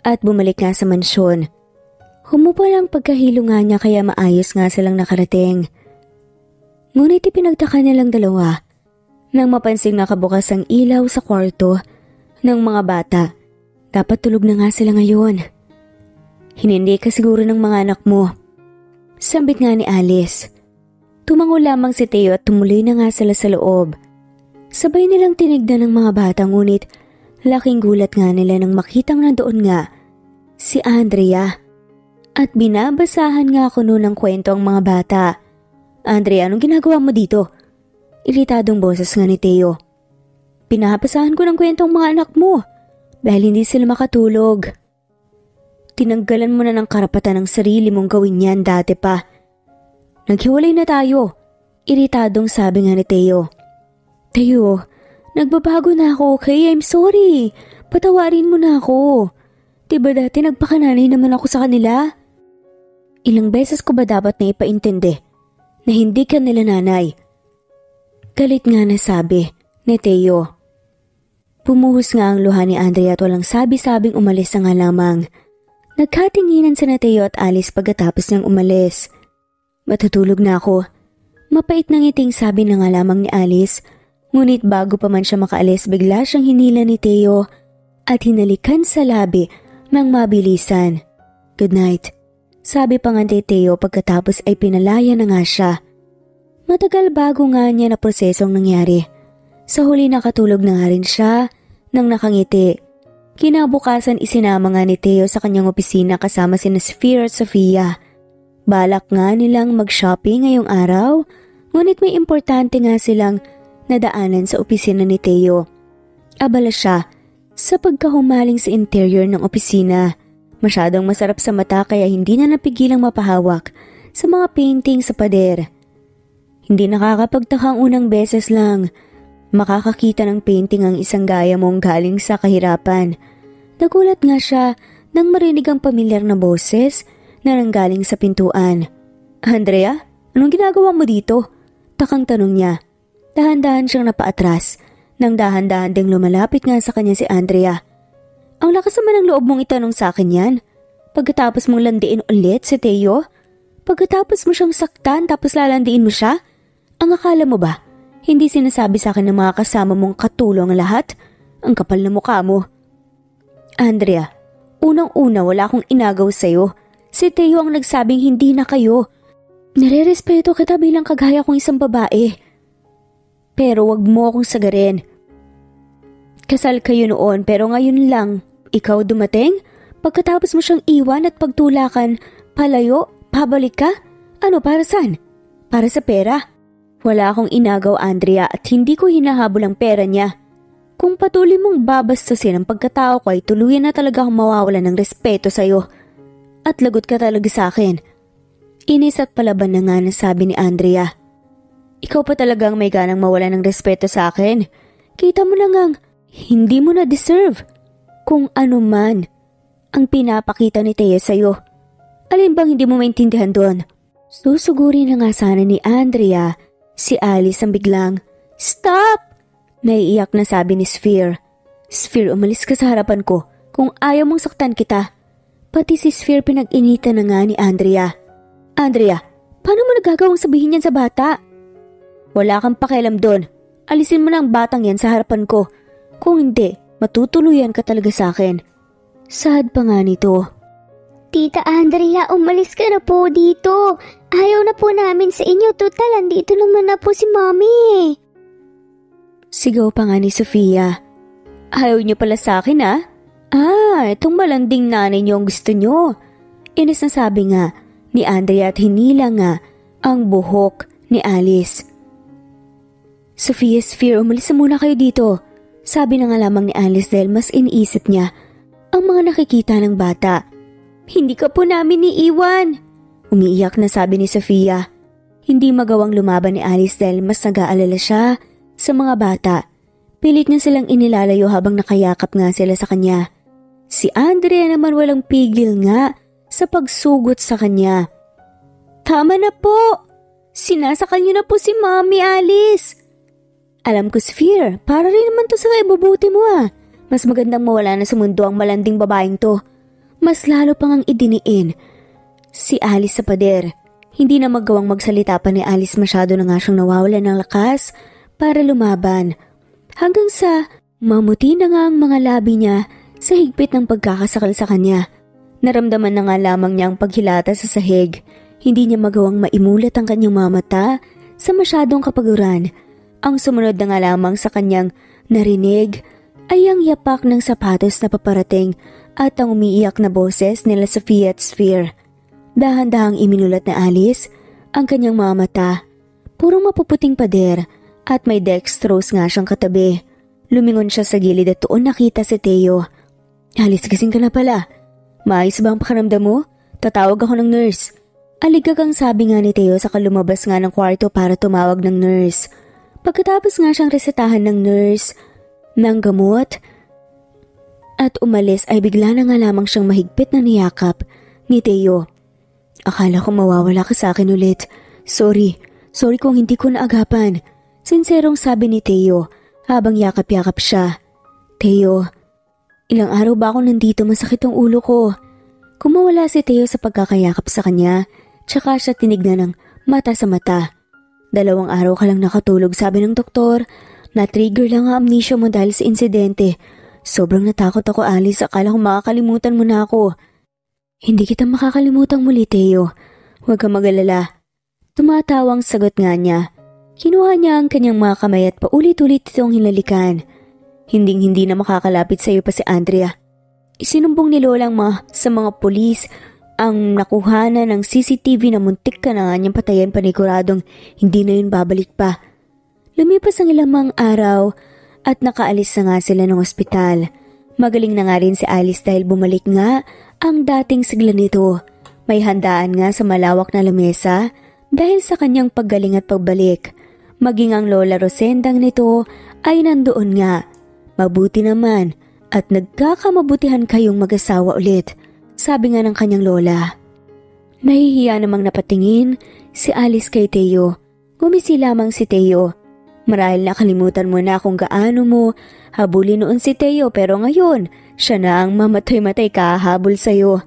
at bumalik nga sa mansyon. Humupa lang pagkahilo nga niya kaya maayos nga silang nakarating. Ngunit ipinagtaka nilang dalawa nang mapansin na kabukas ang ilaw sa kwarto ng mga bata. Dapat tulog na nga sila ngayon. Hinindi ka siguro ng mga anak mo. Sambit nga ni Alice. Tumango lamang si Teo at tumuloy na nga sila sa loob. Sabay nilang tinignan ng mga bata ngunit laking gulat nga nila nang makitang nandoon nga si Andrea. At binabasahan nga ako noon ng kwento ang mga bata. Andrea, anong ginagawa mo dito? Iritadong boses nga ni Teo. Pinapasahan ko ng kwento ang mga anak mo dahil hindi sila makatulog. Tinanggalan mo na ng karapatan ng sarili mong gawin yan dati pa. Naghiwalay na tayo. Iritadong sabi nga ni Teo. Teo, nagbabago na ako, okay? I'm sorry. Patawarin mo na ako. Diba dati nagpakananay naman ako sa kanila? Ilang beses ko ba dapat na ipaintindi na hindi ka nila nanay? Galit nga na sabi ni Teo. Pumuhos nga ang luha ni Andrea at walang sabi-sabing umalis na nga lamang. Nagkatinginan sa na Teo at Alice pagkatapos niyang umalis. Matutulog na ako. Mapait na ngiting sabi na nga lamang ni Alice, ngunit bago pa man siya makaalis bigla siyang hinila ni Teo at hinalikan sa labi ng mabilisan. Good night. Sabi pa nga ni Teo pagkatapos ay pinalaya na nga siya. Matagal bago nga niya na prosesong nangyari. Sa huli nakatulog na nga rin siya nang nakangiti. Kinabukasan isinama nga ni Teo sa kanyang opisina kasama si Sphere at Sofia. Balak nga nilang mag-shopping ngayong araw, ngunit may importante nga silang nadaanan sa opisina ni Teo. Abala siya sa pagkahumaling sa interior ng opisina. Masyadong masarap sa mata kaya hindi na napigilang mapahawak sa mga painting sa pader. Hindi nakakapagtakang unang beses lang makakakita ng painting ang isang gaya mong galing sa kahirapan. Nagulat nga siya nang marinig ang pamilyar na boses na nanggaling sa pintuan. Andrea, anong ginagawa mo dito? Takang tanong niya. Dahan-dahan siyang napaatras. Nang dahan-dahan ding lumalapit nga sa kanya si Andrea. Ang lakas naman ng loob mong itanong sa akin yan. Pagkatapos mong landiin ulit si Teo? Pagkatapos mo siyang saktan tapos lalandiin mo siya? Ang akala mo ba, hindi sinasabi sa akin ng mga kasama mong katulong lahat? Ang kapal na mukha mo. Andrea, unang-una wala akong inagaw sa'yo. Si Teo ang nagsabing hindi na kayo. Nire-respeto kita bilang kagaya kong isang babae. Pero wag mo akong sagarin. Kasal kayo noon pero ngayon lang, ikaw dumating? Pagkatapos mo siyang iwan at pagtulakan, palayo, pabalik ka? Ano para saan? Para sa pera? Wala akong inagaw Andrea at hindi ko hinahabol ang pera niya. Kung patuloy mong babastusin ang pagkatao ko ay tuluyan na talaga akong mawawala ng respeto sa'yo. At lagot ka talaga sa akin. Inis at palaban na nga nasabi ni Andrea. Ikaw pa talagang may ganang mawala ng respeto sa akin. Kita mo na ngang hindi mo na deserve kung ano man ang pinapakita ni Thea sa'yo. Alin bang hindi mo maintindihan doon? Susuguri na nga sana ni Andrea si Alice ang biglang, Stop! Naiiyak na sabi ni Sphere. Sphere, umalis ka sa harapan ko kung ayaw mong saktan kita. Pati si Sphere pinag-inita na nga ni Andrea. Andrea, paano mo nagagawang sabihin yan sa bata? Wala kang pakialam doon. Alisin mo na ang batang yan sa harapan ko. Kung hindi, matutuluyan ka talaga sa akin. Sad pa nga nito. Tita Andrea, umalis ka na po dito. Ayaw na po namin sa inyo. Total, andito naman na po si Mommy. Sigaw pa nga ni Sofia. Ayaw niyo pala sa akin ah? Ah, itong malanding nanay niyo ang gusto niyo. Inis na sabi nga ni Andrea at hinila nga ang buhok ni Alice. Sophia Sphere, umalis na muna kayo dito. Sabi na nga lamang ni Alice dahil mas iniisip niya ang mga nakikita ng bata. Hindi ka po namin iiwan. Umiiyak na sabi ni Sofia. Hindi magawang lumaban ni Alice dahil mas nag-aalala siya sa mga bata. Pilit niya silang inilalayo habang nakayakap nga sila sa kanya. Si Andrea naman walang pigil nga sa pagsugot sa kanya. Tama na po! Sinasakal niyo na po si Mommy Alice! Alam ko, Sphere, para rin naman to sa ibubuti mo ah. Mas magandang mawala na sa mundo ang malanding babaeng to. Mas lalo pang ang idiniin. Si Alice sa pader. Hindi na magawang magsalita pa ni Alice masyado na nga siyang nawawala ng lakas para lumaban. Hanggang sa mamuti na nga ang mga labi niya sa higpit ng pagkakasakal sa kanya. Naramdaman na nga lamang niya ang paghilata sa sahig. Hindi niya magawang maimulat ang kanyang mamata sa masyadong kapaguran. Ang sumunod na nga lamang sa kanyang narinig ay ang yapak ng sapatos na paparating at ang umiiyak na boses nila Sophia at Sphere. Dahan-dahang iminulat na Alice ang kanyang mga mata. Purong mapuputing pader at may dextrose nga siyang katabi. Lumingon siya sa gilid at tuon nakita si Teo. Alice, kasing ka na pala. Maayos ba ang pakiramdam mo? Tatawag ako ng nurse. Aligag ang sabi nga ni Teo sa kalumabas nga ng kwarto para tumawag ng nurse. Pagkatapos nga siyang resetahan ng nurse ng gamot at umalis ay bigla na nga lamang siyang mahigpit na niyakap ni Teo. Akala ko mawawala ka sa akin ulit. Sorry, sorry kung hindi ko naagapan. Sinserong sabi ni Teo habang yakap-yakap siya. Teo, ilang araw ba ako nandito masakit ang ulo ko? Kumawala si Teo sa pagkakayakap sa kanya, tsaka siya tinignan ng mata sa mata. Dalawang araw ka lang nakatulog sabi ng doktor. Na-trigger lang ang amnesia mo dahil sa insidente. Sobrang natakot ako Alice, akala ko makakalimutan mo na ako. Hindi kita makakalimutan muli Teo. Huwag kang magalala. Tumatawang sagot nga niya. Kinuha niya ang kanyang mga kamay at paulit-ulit itong hinalikan. Hinding hindi na makakalapit sa iyo pa si Andrea. Isinumbong ni Lola mga, sa mga pulis ang nakuhana ng CCTV na muntik ka na nga niyang patayan paniguradong hindi na yun babalik pa. Lumipas ang ilang araw at nakaalis na nga sila ng ospital. Magaling na nga rin si Alice dahil bumalik nga ang dating sigla nito. May handaan nga sa malawak na lamesa dahil sa kanyang paggaling at pagbalik. Maging ang Lola Rosendang nito ay nandoon nga. Mabuti naman at nagkakamabutihan kayong mag-asawa ulit sabi nga ng kanyang lola. Nahihiya namang napatingin si Alice kay Teo. Gumisi lamang si Teo. Marahil nakalimutan mo na kung gaano mo habulin noon si Teo pero ngayon, siya na ang mamatay-matay kahabol sa'yo.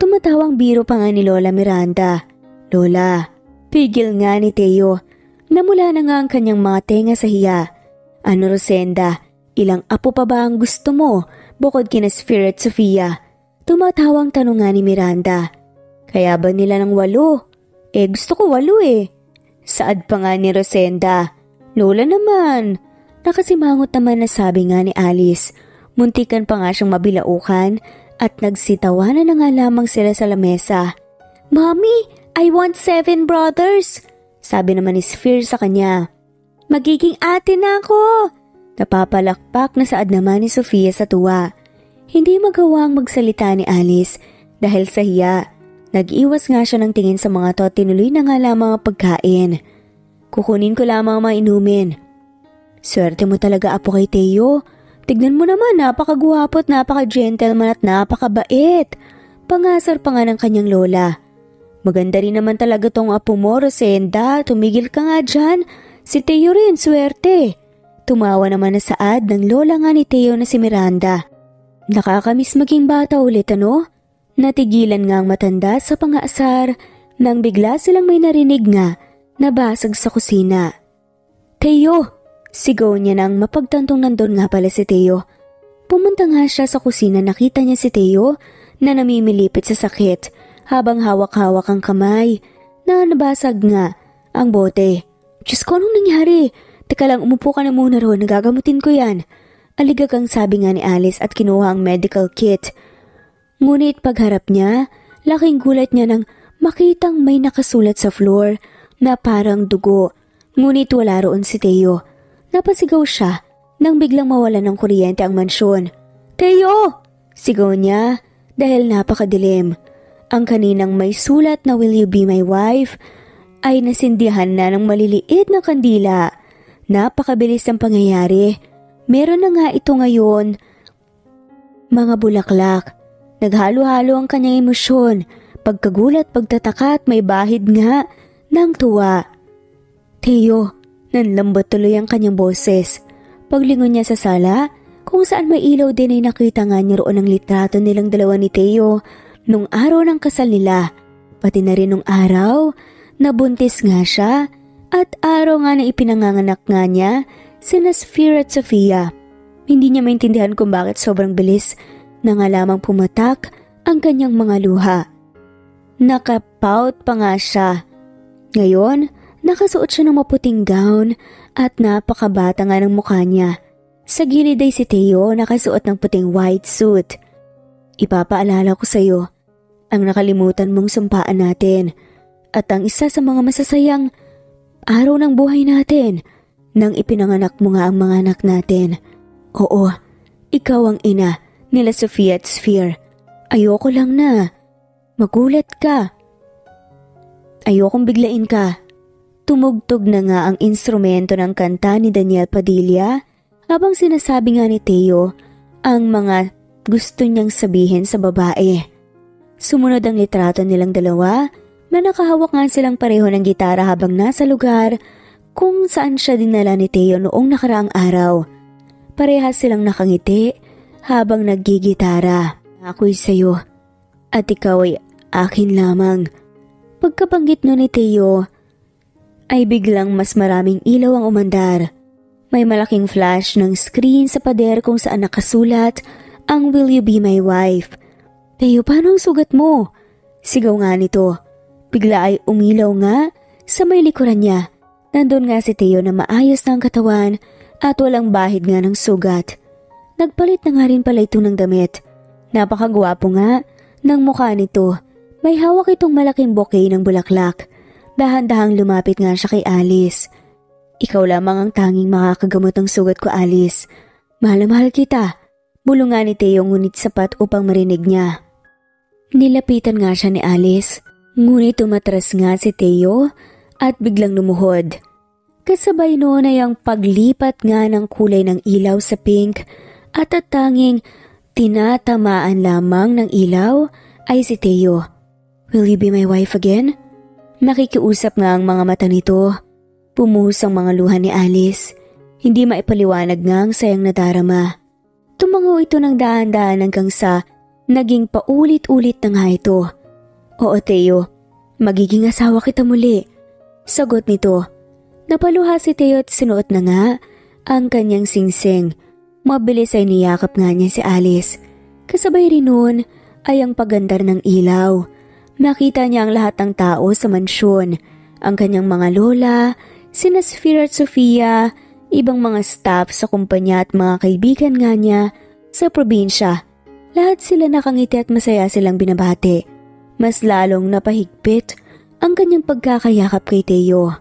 Tumatawang biro pa nga ni Lola Miranda. Lola, pigil nga ni Teo. Namula na nga ang kanyang mga tenga sa hiya. Ano Rosenda, ilang apo pa ba ang gusto mo bukod kina Spirit Sofia? Tumatawang tanong nga ni Miranda. Kaya ba nila ng walo? Eh gusto ko walo eh. Saad pa nga ni Rosenda. Lola naman. Nakasimangot naman na sabi nga ni Alice. Muntikan pa nga siyang mabilaukan at nagsitawanan na nga lamang sila sa lamesa. Mommy, I want seven brothers. Sabi naman ni Sphere sa kanya. Magiging ate na ako! Napapalakpak na saad naman ni Sofia sa tuwa. Hindi magawang magsalita ni Alice dahil sa hiya. Nag-iwas nga siya ng tingin sa mga to at tinuloy na nga lamang ang pagkain. Kukunin ko lamang mga inumin. Swerte mo talaga apo kay Teo. Tignan mo naman, napakagwapo at napaka-gentleman at napakabait. Pangasar pa nga ng kanyang lola. Maganda rin naman talaga tong apo mo, Rosenda. Tumigil ka nga dyan. Si Teo rin, swerte. Tumawa naman na saad ng lola nga ni Teo na si Miranda. Nakakamiss maging bata ulit ano? Natigilan nga ang matanda sa pangaasar nang bigla silang may narinig nga na basag sa kusina. Teo! Sigaw niya nang mapagtantong nandun nga pala si Teo. Pumunta nga siya sa kusina nakita niya si Teo na namimilipit sa sakit habang hawak-hawak ang kamay na nabasag nga ang bote. Diyos ko, anong nangyari? Teka lang, umupo ka na muna ron, nagagamutin ko yan. Aligag ang sabi nga ni Alice at kinuha ang medical kit. Ngunit pagharap niya, laking gulat niya nang makitang may nakasulat sa floor na parang dugo. Ngunit wala roon si Teo. Napasigaw siya nang biglang mawala ng kuryente ang mansyon. Teo! Sigaw niya dahil napakadilim. Ang kaninang may sulat na will you be my wife ay nasindihan na ng maliliit na kandila. Napakabilis ang pangyayari. Meron na nga ito ngayon. Mga bulaklak. Naghalo-halo ang kanyang emosyon. Pagkagulat, pagtataka at may bahid nga ng tuwa. Teo, nanlambot tuloy ang kanyang boses. Paglingon niya sa sala, kung saan may ilaw din ay nakita nga niya roon ang litrato nilang dalawa ni Teo Nung araw ng kasal nila, pati na rin nung araw, nabuntis nga siya at araw nga na ipinanganganak nga niya sina Sphere at Sofia. Hindi niya maintindihan kung bakit sobrang bilis na nga lamang pumatak ang kanyang mga luha. Nakapout pa nga siya. Ngayon, nakasuot siya ng maputing gown at napakabata nga ng mukha niya. Sa gilid ay si Teo nakasuot ng puting white suit. Ipapaalala ko sa iyo, ang nakalimutan mong sumpaan natin at ang isa sa mga masasayang araw ng buhay natin nang ipinanganak mo nga ang mga anak natin. Oo, ikaw ang ina nila Sofia at Sphere. Ayoko lang na. Magulat ka. Ayokong biglain ka. Tumugtog na nga ang instrumento ng kanta ni Daniel Padilla habang sinasabi nga ni Teo ang mga gusto niyang sabihin sa babae. Sumunod ang litrato nilang dalawa na nakahawak nga silang pareho ng gitara habang nasa lugar kung saan siya dinala ni Teo noong nakaraang araw. Parehas silang nakangiti habang naggigitara. Ako'y sa'yo at ikaw ay akin lamang. Pagkabanggit no ni Teo, ay biglang mas maraming ilaw ang umandar. May malaking flash ng screen sa pader kung saan nakasulat ang Will You Be My Wife Teo, paano ang sugat mo? Sigaw nga nito. Bigla ay umilaw nga sa may likuran niya. Nandun nga si Teo na maayos na ang katawan at walang bahid nga ng sugat. Nagpalit na nga rin pala ito ng damit. Napakagwapo nga ng mukha nito. May hawak itong malaking bouquet ng bulaklak. Dahan-dahang lumapit nga siya kay Alice. Ikaw lamang ang tanging makakagamot ng sugat ko, Alice. Mahal mahal kita. Bulungan ni Teo ngunit sapat upang marinig niya. Nilapitan nga siya ni Alice, ngunit tumatras nga si Teo at biglang lumuhod. Kasabay noon ay ang paglipat nga ng kulay ng ilaw sa pink at at tanging tinatamaan lamang ng ilaw ay si Teo. Will you be my wife again? Nakikiusap nga ang mga mata nito. Pumuhos ang mga luha ni Alice. Hindi maipaliwanag nga ang sayang nadarama. Tumango ito ng dahan-dahan hanggang sa naging paulit-ulit na nga ito. Oo, Teo. Magiging asawa kita muli. Sagot nito. Napaluha si Teo at sinuot na nga ang kanyang singsing. Mabilis ay niyakap nga niya si Alice. Kasabay rin noon ay ang pagandar ng ilaw. Nakita niya ang lahat ng tao sa mansyon. Ang kanyang mga lola, sina Sphira at Sofia, ibang mga staff sa kumpanya at mga kaibigan nga niya sa probinsya. Lahat sila nakangiti at masaya silang binabati. Mas lalong napahigpit ang kanyang pagkakayakap kay Teo.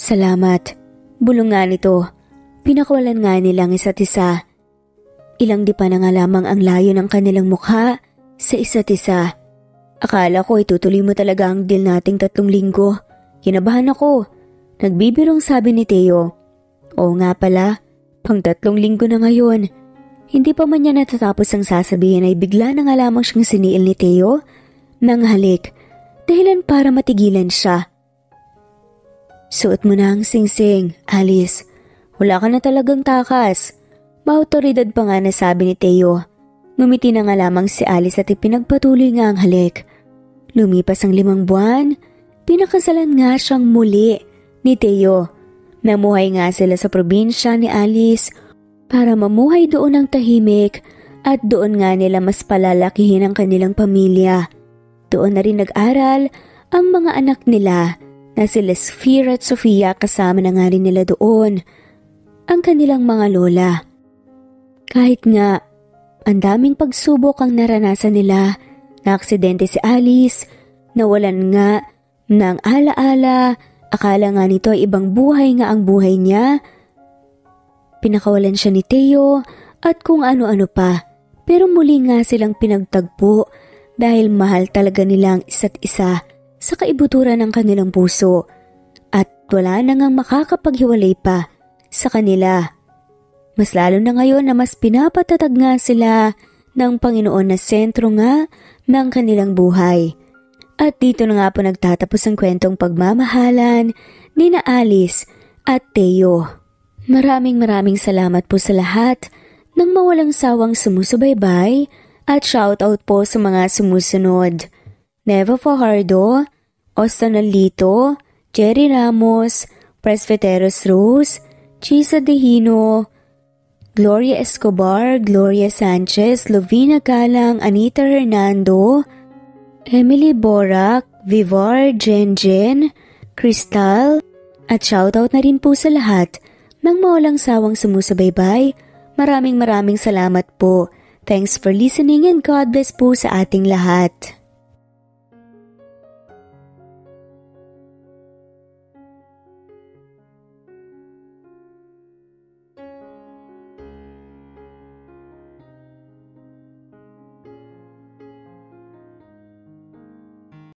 Salamat. Bulong nga nito. Pinakawalan nga nilang isa't isa. Ilang di pa na nga lamang ang layo ng kanilang mukha sa isa't isa. Akala ko itutuloy mo talaga ang deal nating tatlong linggo. Kinabahan ako. Nagbibirong sabi ni Teo. Oo nga pala, pang tatlong linggo na ngayon. Hindi pa man niya natatapos ang sasabihin ay bigla na nga lamang siyang siniil ni Teo nang halik dahilan para matigilan siya. Suot mo na ang singsing, Alice. Wala ka na talagang takas. Maautoridad pa nga nasabi ni Teo. Ngumiti na nga lamang si Alice at ipinagpatuloy nga ang halik. Lumipas ang limang buwan, pinakasalan nga siyang muli ni Teo. Namuhay nga sila sa probinsya ni Alice para mamuhay doon ng tahimik at doon nga nila mas palalakihin ang kanilang pamilya. Doon na rin nag-aral ang mga anak nila na sila Sphira at Sofia kasama na nga rin nila doon. Ang kanilang mga lola. Kahit nga, ang daming pagsubok ang naranasan nila, na aksidente si Alice, nawalan nga ng alaala, akala nga nito ay ibang buhay nga ang buhay niya. Pinakawalan siya ni Teo at kung ano-ano pa, pero muli nga silang pinagtagpo dahil mahal talaga nila ang isa't isa sa kaibuturan ng kanilang puso at wala na ngang makakapaghiwalay pa sa kanila. Mas lalo na ngayon na mas pinapatatag nga sila ng Panginoon na sentro nga ng kanilang buhay. At dito na nga po nagtatapos ang kwentong pagmamahalan ni na Alice at Teo. Maraming maraming salamat po sa lahat ng mawalang sawang sumusubaybay at shoutout po sa mga sumusunod. Neva Fajardo, Austin Alito, Jerry Ramos, Presbyteros Rose, Chisa Dehino, Gloria Escobar, Gloria Sanchez, Lovina Galang, Anita Hernando, Emily Borak, Vivar Jenjen, Crystal, at shoutout na rin po sa lahat ng mawalang sawang sumusubaybay. Maraming maraming salamat po. Thanks for listening and God bless po sa ating lahat.